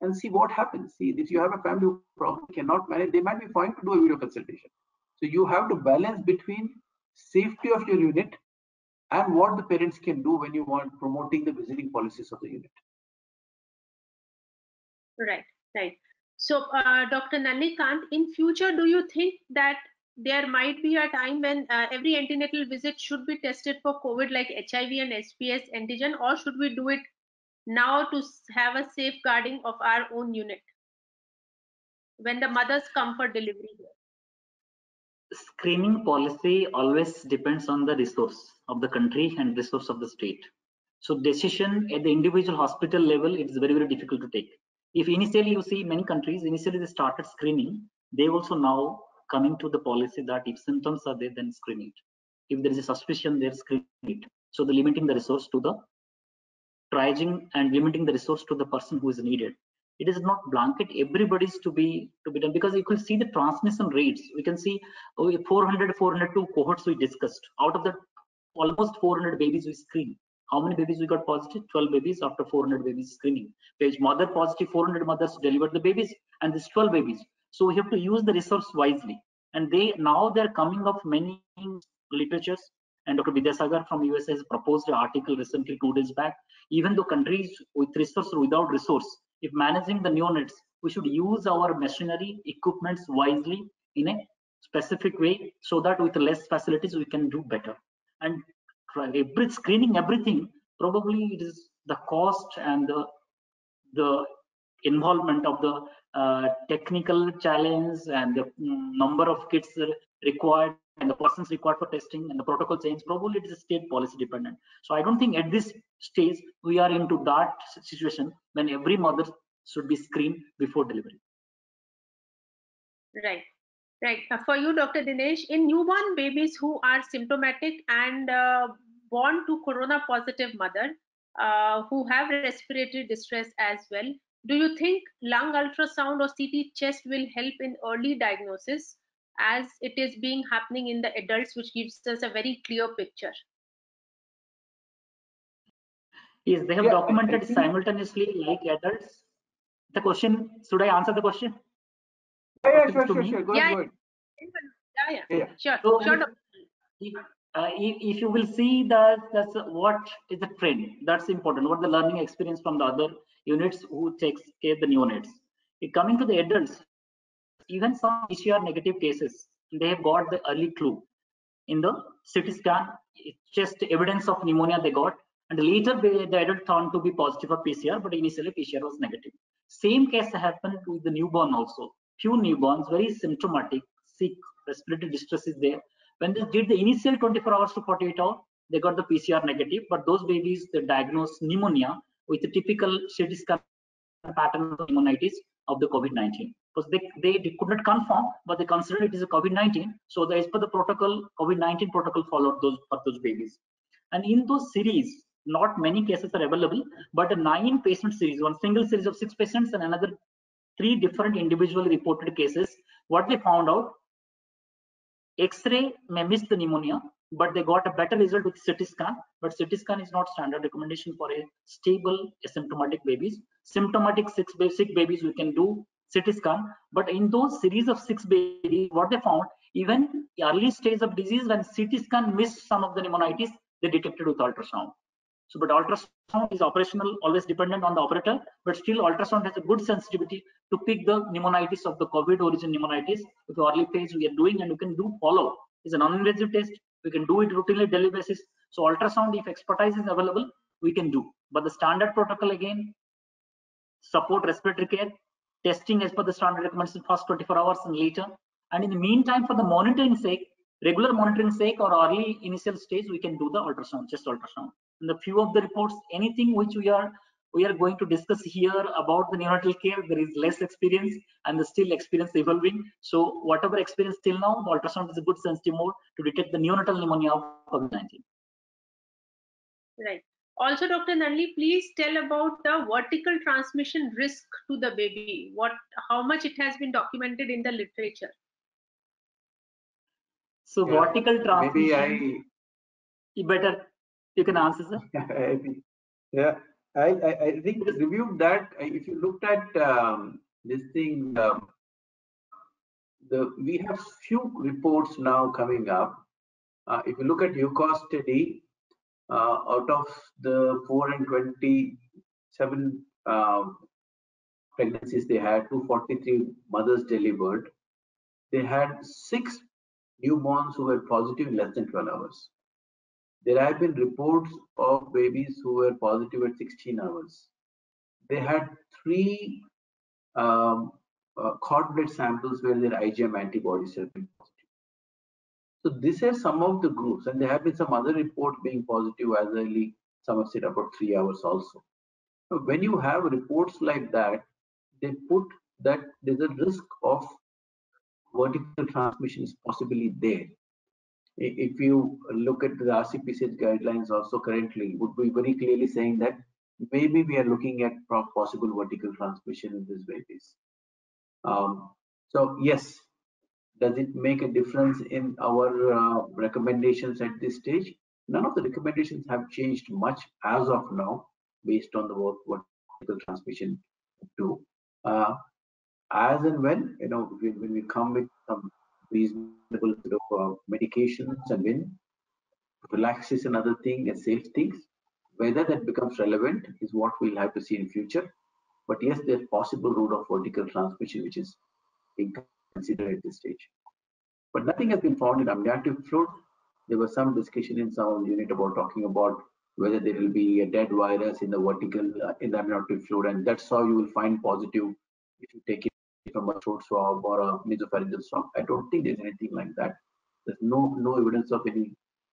and see what happens. See, if you have a family who probably cannot manage, they might be fine to do a video consultation. So you have to balance between safety of your unit and what the parents can do when you want promoting the visiting policies of the unit. Right, right. So, uh, Dr. Nalikant, in future, do you think that there might be a time when uh, every antenatal visit should be tested for COVID like HIV and HBS antigen, or should we do it now to have a safeguarding of our own unit when the mothers come for delivery? Screening policy always depends on the resource of the country and resource of the state. So decision at the individual hospital level, it is very, very difficult to take. If initially you see many countries, initially they started screening, they also now coming to the policy that if symptoms are there, then screen it. If there is a suspicion, they're screen it. So the limiting the resource to the triaging and limiting the resource to the person who is needed. It is not blanket everybody's to be to be done because you can see the transmission rates. We can see oh, 400, 402 cohorts we discussed. Out of the almost 400 babies we screen. How many babies we got positive? 12 babies after 400 babies screening. Page mother positive, 400 mothers delivered the babies, and this 12 babies. So we have to use the resource wisely. And they now they're coming up many literatures. And Dr. Vidyasagar from US has proposed an article recently two days back. Even though countries with resource or without resource, if managing the neonates, we should use our machinery, equipments wisely in a specific way so that with less facilities we can do better. And every screening everything, probably it is the cost and the the involvement of the uh, technical challenge and the mm, number of kits required and the persons required for testing and the protocol change probably it is state policy dependent. So i don't think at this stage we are into that situation when every mother should be screened before delivery. Right right uh, for you dr dinesh in newborn babies who are symptomatic and uh, born to corona positive mother uh, who have respiratory distress as well do you think lung ultrasound or CT chest will help in early diagnosis as it is being happening in the adults, which gives us a very clear picture? Yes, they have yeah, documented simultaneously like adults. The question, should I answer the question? Yeah, yeah sure, sure, sure. Go yeah, ahead, yeah, yeah, yeah, sure. So sure. If, uh, if, if, you will see that that's what is the trend that's important what the learning experience from the other units who takes care the neonates. Coming to the adults, even some PCR negative cases, they have got the early clue in the CT scan, it's just evidence of pneumonia they got, and later they, the adult found to be positive for PCR, but initially PCR was negative. Same case happened with the newborn also. Few newborns, very symptomatic, sick, respiratory distress is there. When they did the initial 24 hours to 48 hours, they got the PCR negative, but those babies, they diagnosed pneumonia with the typical CT scan pattern of pneumonitis of the COVID-19. Because they, they, could not confirm, but they considered it is a COVID-19. So as per the protocol, COVID-19 protocol followed those for those babies. And in those series, not many cases are available, but a nine patient series, one single series of six patients and another three different individually reported cases. What they found out, X-ray may miss the pneumonia, but they got a better result with CT scan. But CT scan is not standard recommendation for a stable asymptomatic babies. Symptomatic six sick babies we can do CT scan, but in those series of six babies, what they found, even early stage of disease, when CT scan missed some of the pneumonitis, they detected with ultrasound. So, but ultrasound is operational, always dependent on the operator, but still ultrasound has a good sensitivity to pick the pneumonitis of the COVID origin pneumonitis. With the early phase we are doing and we can do follow. It's a non-invasive test. We can do it routinely daily basis. So ultrasound if expertise is available we can do. But the standard protocol again support respiratory care testing as per the standard recommendation first 24 hours and later. And in the meantime for the monitoring sake regular monitoring sake or early initial stage we can do the ultrasound just ultrasound and the few of the reports anything which we are we are going to discuss here about the neonatal care. There is less experience and the still experience evolving. So whatever experience till now, ultrasound is a good sensitive mode to detect the neonatal pneumonia of COVID-19. Right. Also, Dr. Nanli, please tell about the vertical transmission risk to the baby. What, how much it has been documented in the literature? So yeah. vertical transmission. Maybe I. Better You can answer, sir. [laughs] yeah, I, I, I think reviewed that. If you looked at um, this thing, um, the we have few reports now coming up. Uh, if you look at UKOSS study, uh, out of the 427 uh, pregnancies they had, 243 mothers delivered. They had six newborns who were positive in less than 12 hours. There have been reports of babies who were positive at 16 hours. They had three um, uh, cord blood samples where their IgM antibodies have been positive. So these are some of the groups, and there have been some other reports being positive as early, some have said about three hours also. So when you have reports like that, they put that there's a risk of vertical transmission is possibly there. If you look at the RCPCH guidelines also currently, would be very clearly saying that maybe we are looking at possible vertical transmission in these babies. Um, so yes, does it make a difference in our uh, recommendations at this stage? None of the recommendations have changed much as of now, based on the work what vertical transmission do. Uh, as and when you know when we come with some reasonable sort of uh, medications and when relaxes another thing and safe things, whether that becomes relevant is what we'll have to see in future. But yes, there's possible route of vertical transmission which is being considered at this stage. But nothing has been found in amniotic fluid. There was some discussion in some unit about talking about whether there will be a dead virus in the vertical uh, in the amniotic fluid, and that's how you will find positive if you take it from a throat swab or a nasopharyngeal swab. I don't think there's anything like that. There's no no evidence of any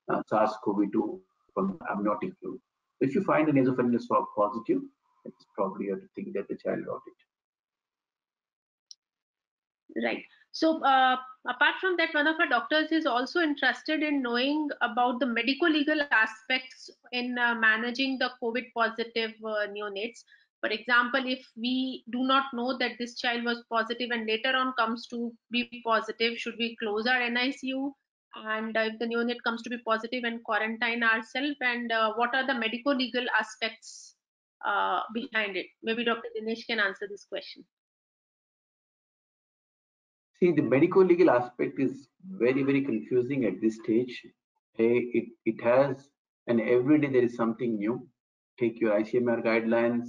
uh, SARS-CoV-2 from amniotic fluid. If you find a nasopharyngeal swab positive, it's probably a thing that the child got it. Right. So uh, apart from that, one of our doctors is also interested in knowing about the medico-legal aspects in uh, managing the COVID positive uh, neonates. For example, if we do not know that this child was positive and later on comes to be positive, should we close our NICU? And if the neonate comes to be positive and quarantine ourselves, and uh, what are the medico-legal aspects uh, behind it? Maybe Dr. Dinesh can answer this question. See, the medico-legal aspect is very, very confusing at this stage. It, it has, and every day there is something new. Take your ICMR guidelines,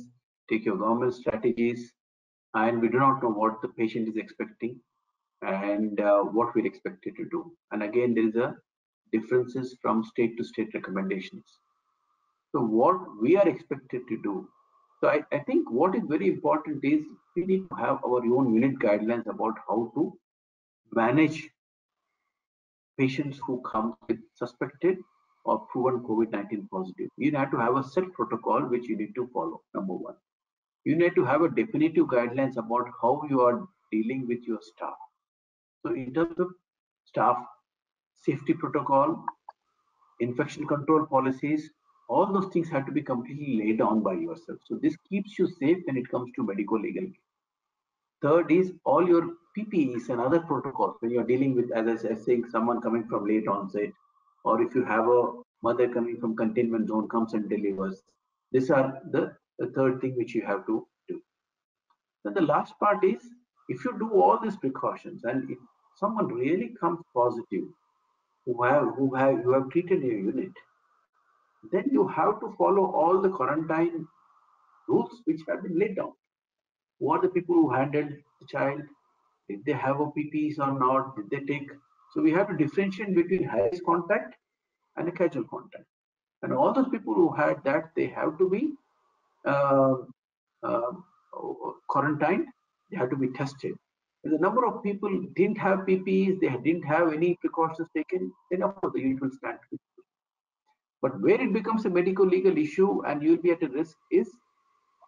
take your government strategies, and we do not know what the patient is expecting and uh, what we're expected to do. And again, there is a differences from state to state recommendations. So what we are expected to do. So I, I think what is very important is we need to have our own unit guidelines about how to manage patients who come with suspected or proven COVID-19 positive. You have to have a set protocol which you need to follow, number one. You need to have a definitive guidelines about how you are dealing with your staff. So in terms of staff safety protocol, infection control policies, all those things have to be completely laid down by yourself. So this keeps you safe when it comes to medical legal. Third is all your PPEs and other protocols when you're dealing with, as I was saying, someone coming from late onset, or if you have a mother coming from containment zone comes and delivers. These are the, the third thing which you have to do. Then the last part is if you do all these precautions and if someone really comes positive who have who have you have treated your unit, then you have to follow all the quarantine rules which have been laid down. Who are the people who handled the child? Did they have a PPEs or not? Did they take? So we have to differentiate between high risk contact and a casual contact. And all those people who had that, they have to be Uh, uh, quarantined. They have to be tested. If the number of people didn't have PPEs, they didn't have any precautions taken, then of course the unit will stand. But where it becomes a medical legal issue and you'll be at a risk is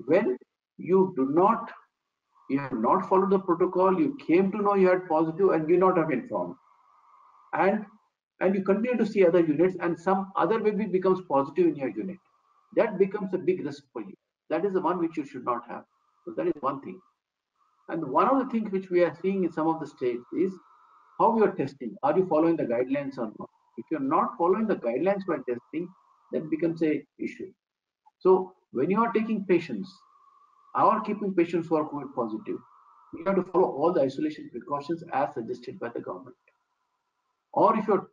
when you do not, you have not followed the protocol, you came to know you had positive and you not have informed. And and you continue to see other units and some other baby becomes positive in your unit. That becomes a big risk for you. That is the one which you should not have. So that is one thing. And one of the things which we are seeing in some of the states is how you are testing. Are you following the guidelines or not? If you're not following the guidelines by testing, that becomes a issue. So when you are taking patients, or keeping patients who are COVID positive, you have to follow all the isolation precautions as suggested by the government. Or if you're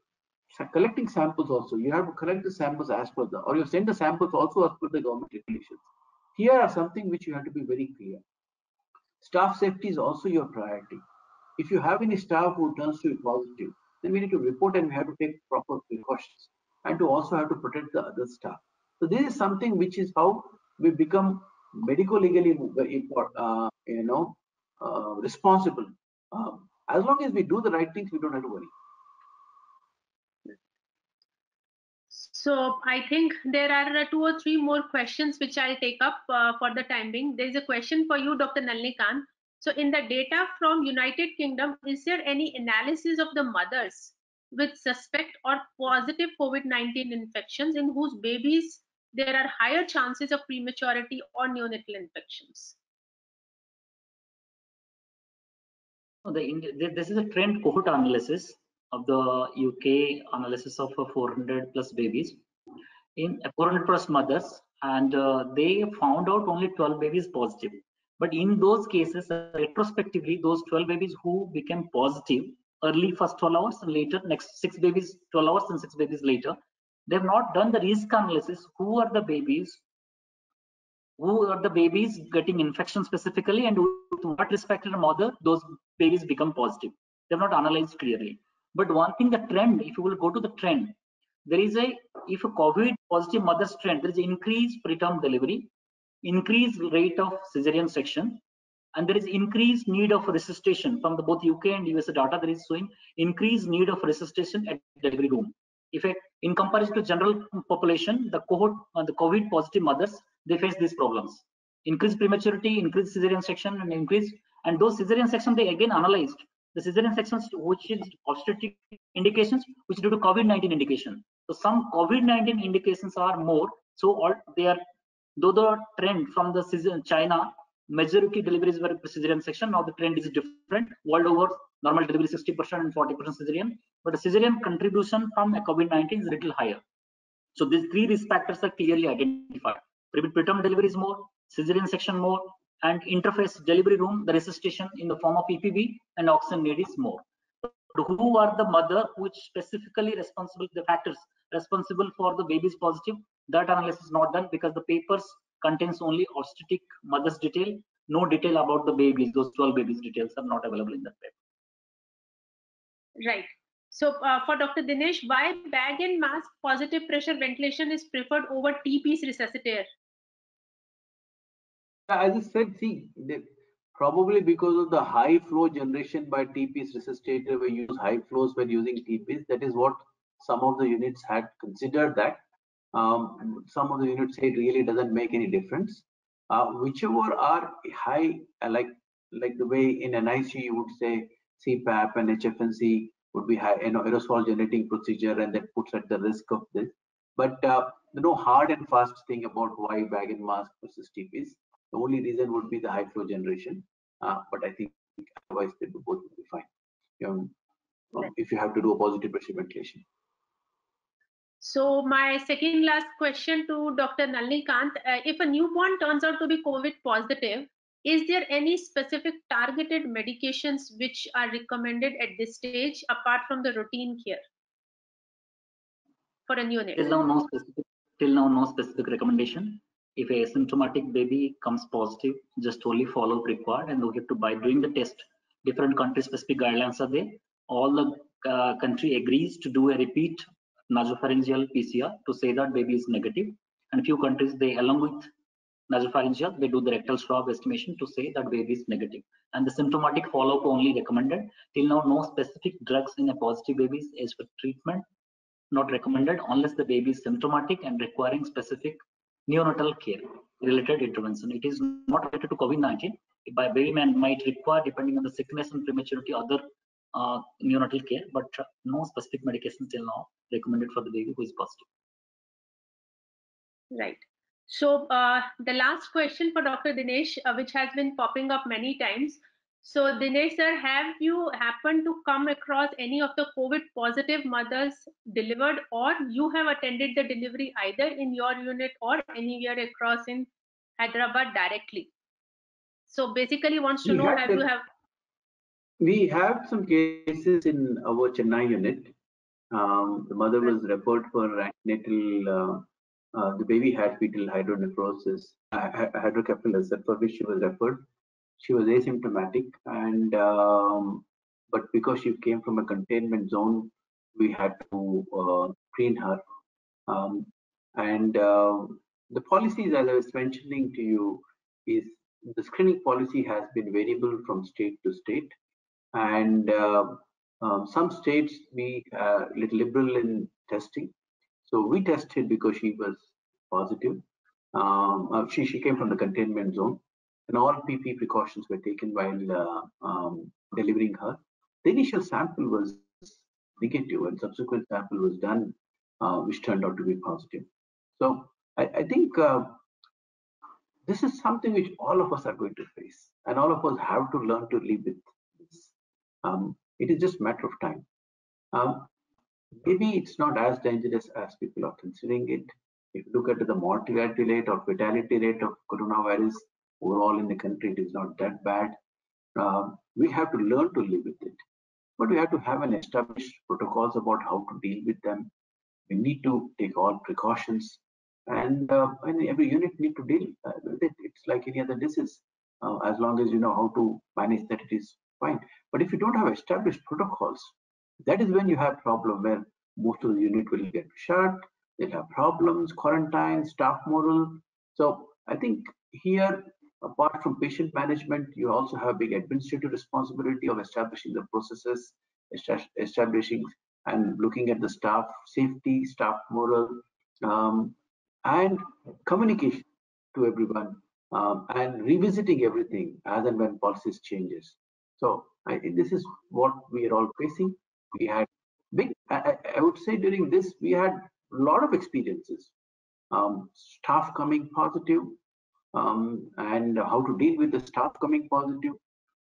collecting samples also, you have to collect the samples as per the, or you send the samples also as per the government regulations. Here are something which you have to be very clear. Staff safety is also your priority. If you have any staff who turns to be positive, then we need to report and we have to take proper precautions and to also have to protect the other staff. So this is something which is how we become medical legally uh, you know uh, responsible. Um, as long as we do the right things, we don't have to worry. So I think there are uh, two or three more questions which I'll take up uh, for the time being. There is a question for you, Dr. Nalinikanth. So in the data from United Kingdom, is there any analysis of the mothers with suspect or positive COVID-19 infections in whose babies there are higher chances of prematurity or neonatal infections? The, this is a trend cohort analysis of the UK analysis of 400 plus babies in 400 plus mothers and uh, they found out only 12 babies positive. But in those cases, uh, retrospectively, those 12 babies who became positive early first 12 hours and later next six babies 12 hours and six babies later, they've not done the risk analysis. Who are the babies who are the babies getting infection specifically and to what respected mother those babies become positive they've not analyzed clearly but one thing the trend if you will go to the trend there is a if a covid positive mother's trend there is increased preterm delivery increased rate of cesarean section and there is increased need of resuscitation. From the both uk and usa data there is showing increased need of resuscitation at delivery room if in comparison to general population the cohort uh, the covid positive mothers they face these problems. Increased prematurity increased cesarean section and increased and those cesarean section they again analyzed the cesarean sections which is obstetric indications which due to covid-19 indication. So some covid-19 indications are more so all they are though the trend from the china majority deliveries were cesarean section now the trend is different. World over normal delivery 60 percent and 40 percent cesarean but the cesarean contribution from a covid-19 is a little higher. So these three risk factors are clearly identified. Preterm delivery is more, cesarean section more, and interface delivery room, the resuscitation in the form of EPB and oxygen need is more. Who are the mother which specifically responsible, the factors responsible for the baby's positive? That analysis is not done because the papers contains only obstetric mother's detail, no detail about the babies. Those 12 babies details are not available in that paper. Right. So uh, for Dr. Dinesh, why bag and mask positive pressure ventilation is preferred over T-piece resuscitator? As I said, see, probably because of the high flow generation by T-piece resuscitator, we use high flows when using T-piece. That is what some of the units had considered that. Um, some of the units say it really doesn't make any difference. Uh, whichever are high, uh, like like the way in an ICU you would say CPAP and HFNC would be high, you know, aerosol generating procedure, and that puts at the risk of this. But uh, no hard and fast thing about why bag and mask versus T-piece. The only reason would be the high flow generation, uh, but I think otherwise they both will be fine. You know, um, if you have to do a positive pressure ventilation. So my second last question to Dr. Nalinikanth, uh, if a newborn turns out to be COVID positive, is there any specific targeted medications which are recommended at this stage apart from the routine care for a neonate? Till now, no specific, till now, no specific recommendation if a asymptomatic baby comes positive, just only follow up required and we have to by doing the test. Different country specific guidelines are there. All the uh, country agrees to do a repeat nasopharyngeal PCR to say that baby is negative. And few countries they along with nasopharyngeal they do the rectal swab estimation to say that baby is negative. And the symptomatic follow-up only recommended. Till now, no specific drugs in a positive babies as for treatment not recommended unless the baby is symptomatic and requiring specific neonatal care related intervention. It is not related to COVID-19. By baby man might require, depending on the sickness and prematurity, other uh, neonatal care, but no specific medication till now recommended for the baby who is positive. Right. So uh, the last question for Dr. Dinesh, uh, which has been popping up many times. So Dinesh sir, have you happened to come across any of the COVID positive mothers delivered or you have attended the delivery either in your unit or anywhere across in Hyderabad directly? So basically wants to We know had have you have We have some cases in our Chennai unit. Um, the mother was referred for antenatal, uh, uh, the baby had fetal hydronephrosis, uh, hydrocephalus, for which she was referred. She was asymptomatic, and um, but because she came from a containment zone, we had to uh, screen her. Um, and uh, the policies, as I was mentioning to you, is the screening policy has been variable from state to state and uh, um, some states we uh, little liberal in testing. So we tested because she was positive. Um, uh, she she came from the containment zone, and all PP precautions were taken while uh, um, delivering her. The initial sample was negative, and subsequent sample was done, uh, which turned out to be positive. So I, I think. Uh, this is something which all of us are going to face, and all of us have to learn to live with this. Um, it is just matter of time. Um, maybe it's not as dangerous as people are considering it. If you look at the mortality rate or fatality rate of coronavirus overall in the country, it is not that bad. Um, we have to learn to live with it, but we have to have an established protocols about how to deal with them. We need to take all precautions, and, uh, and every unit need to deal uh, with it. It's like any other disease. Uh, as long as you know how to manage that, it is fine. But if you don't have established protocols, that is when you have problem where most of the unit will get shut, they'll have problems, quarantine, staff moral. So I think here, apart from patient management, you also have big administrative responsibility of establishing the processes, establishing and looking at the staff safety, staff moral, um, and communication to everyone, um, and revisiting everything as and when policies changes. So I think this is what we are all facing. We had big, I, I- I would say during this, we had a lot of experiences. Um, staff coming positive, um, and how to deal with the staff coming positive.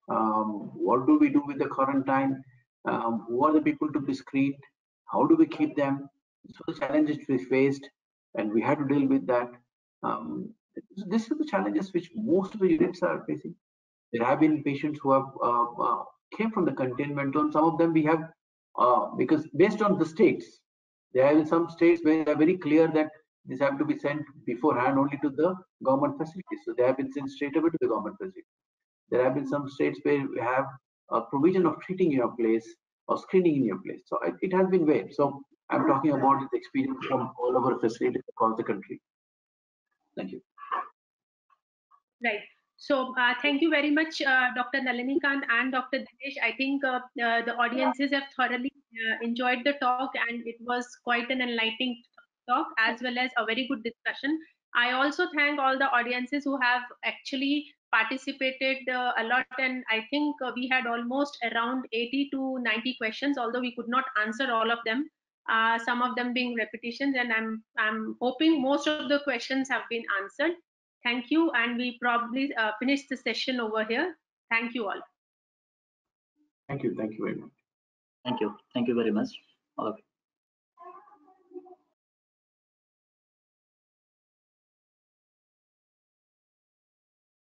Um, what do we do with the quarantine? Um, who are the people to be screened? How do we keep them? So the challenges we faced, and we had to deal with that. Um, this is the challenges which most of the units are facing. There have been patients who have uh, uh, came from the containment zone. Some of them we have uh, because based on the states, there are some states where they are very clear that this have to be sent beforehand only to the government facilities. So they have been sent straight away to the government facility. There have been some states where we have a provision of treating in your place or screening in your place. So it, has been varied. So I'm talking about this experience from all over facilities across the country. Thank you. Right. So uh, thank you very much, uh, Dr. Nalinikanth and Dr. Dinesh. I think uh, uh, the audiences have thoroughly uh, enjoyed the talk and it was quite an enlightening talk as well as a very good discussion. I also thank all the audiences who have actually participated uh, a lot and I think uh, we had almost around 80 to 90 questions, although we could not answer all of them. Uh, some of them being repetitions and I'm, I'm hoping most of the questions have been answered. Thank you, and we probably uh, finish the session over here. Thank you all. Thank you. Thank you very much. Thank you. Thank you very much, all of you.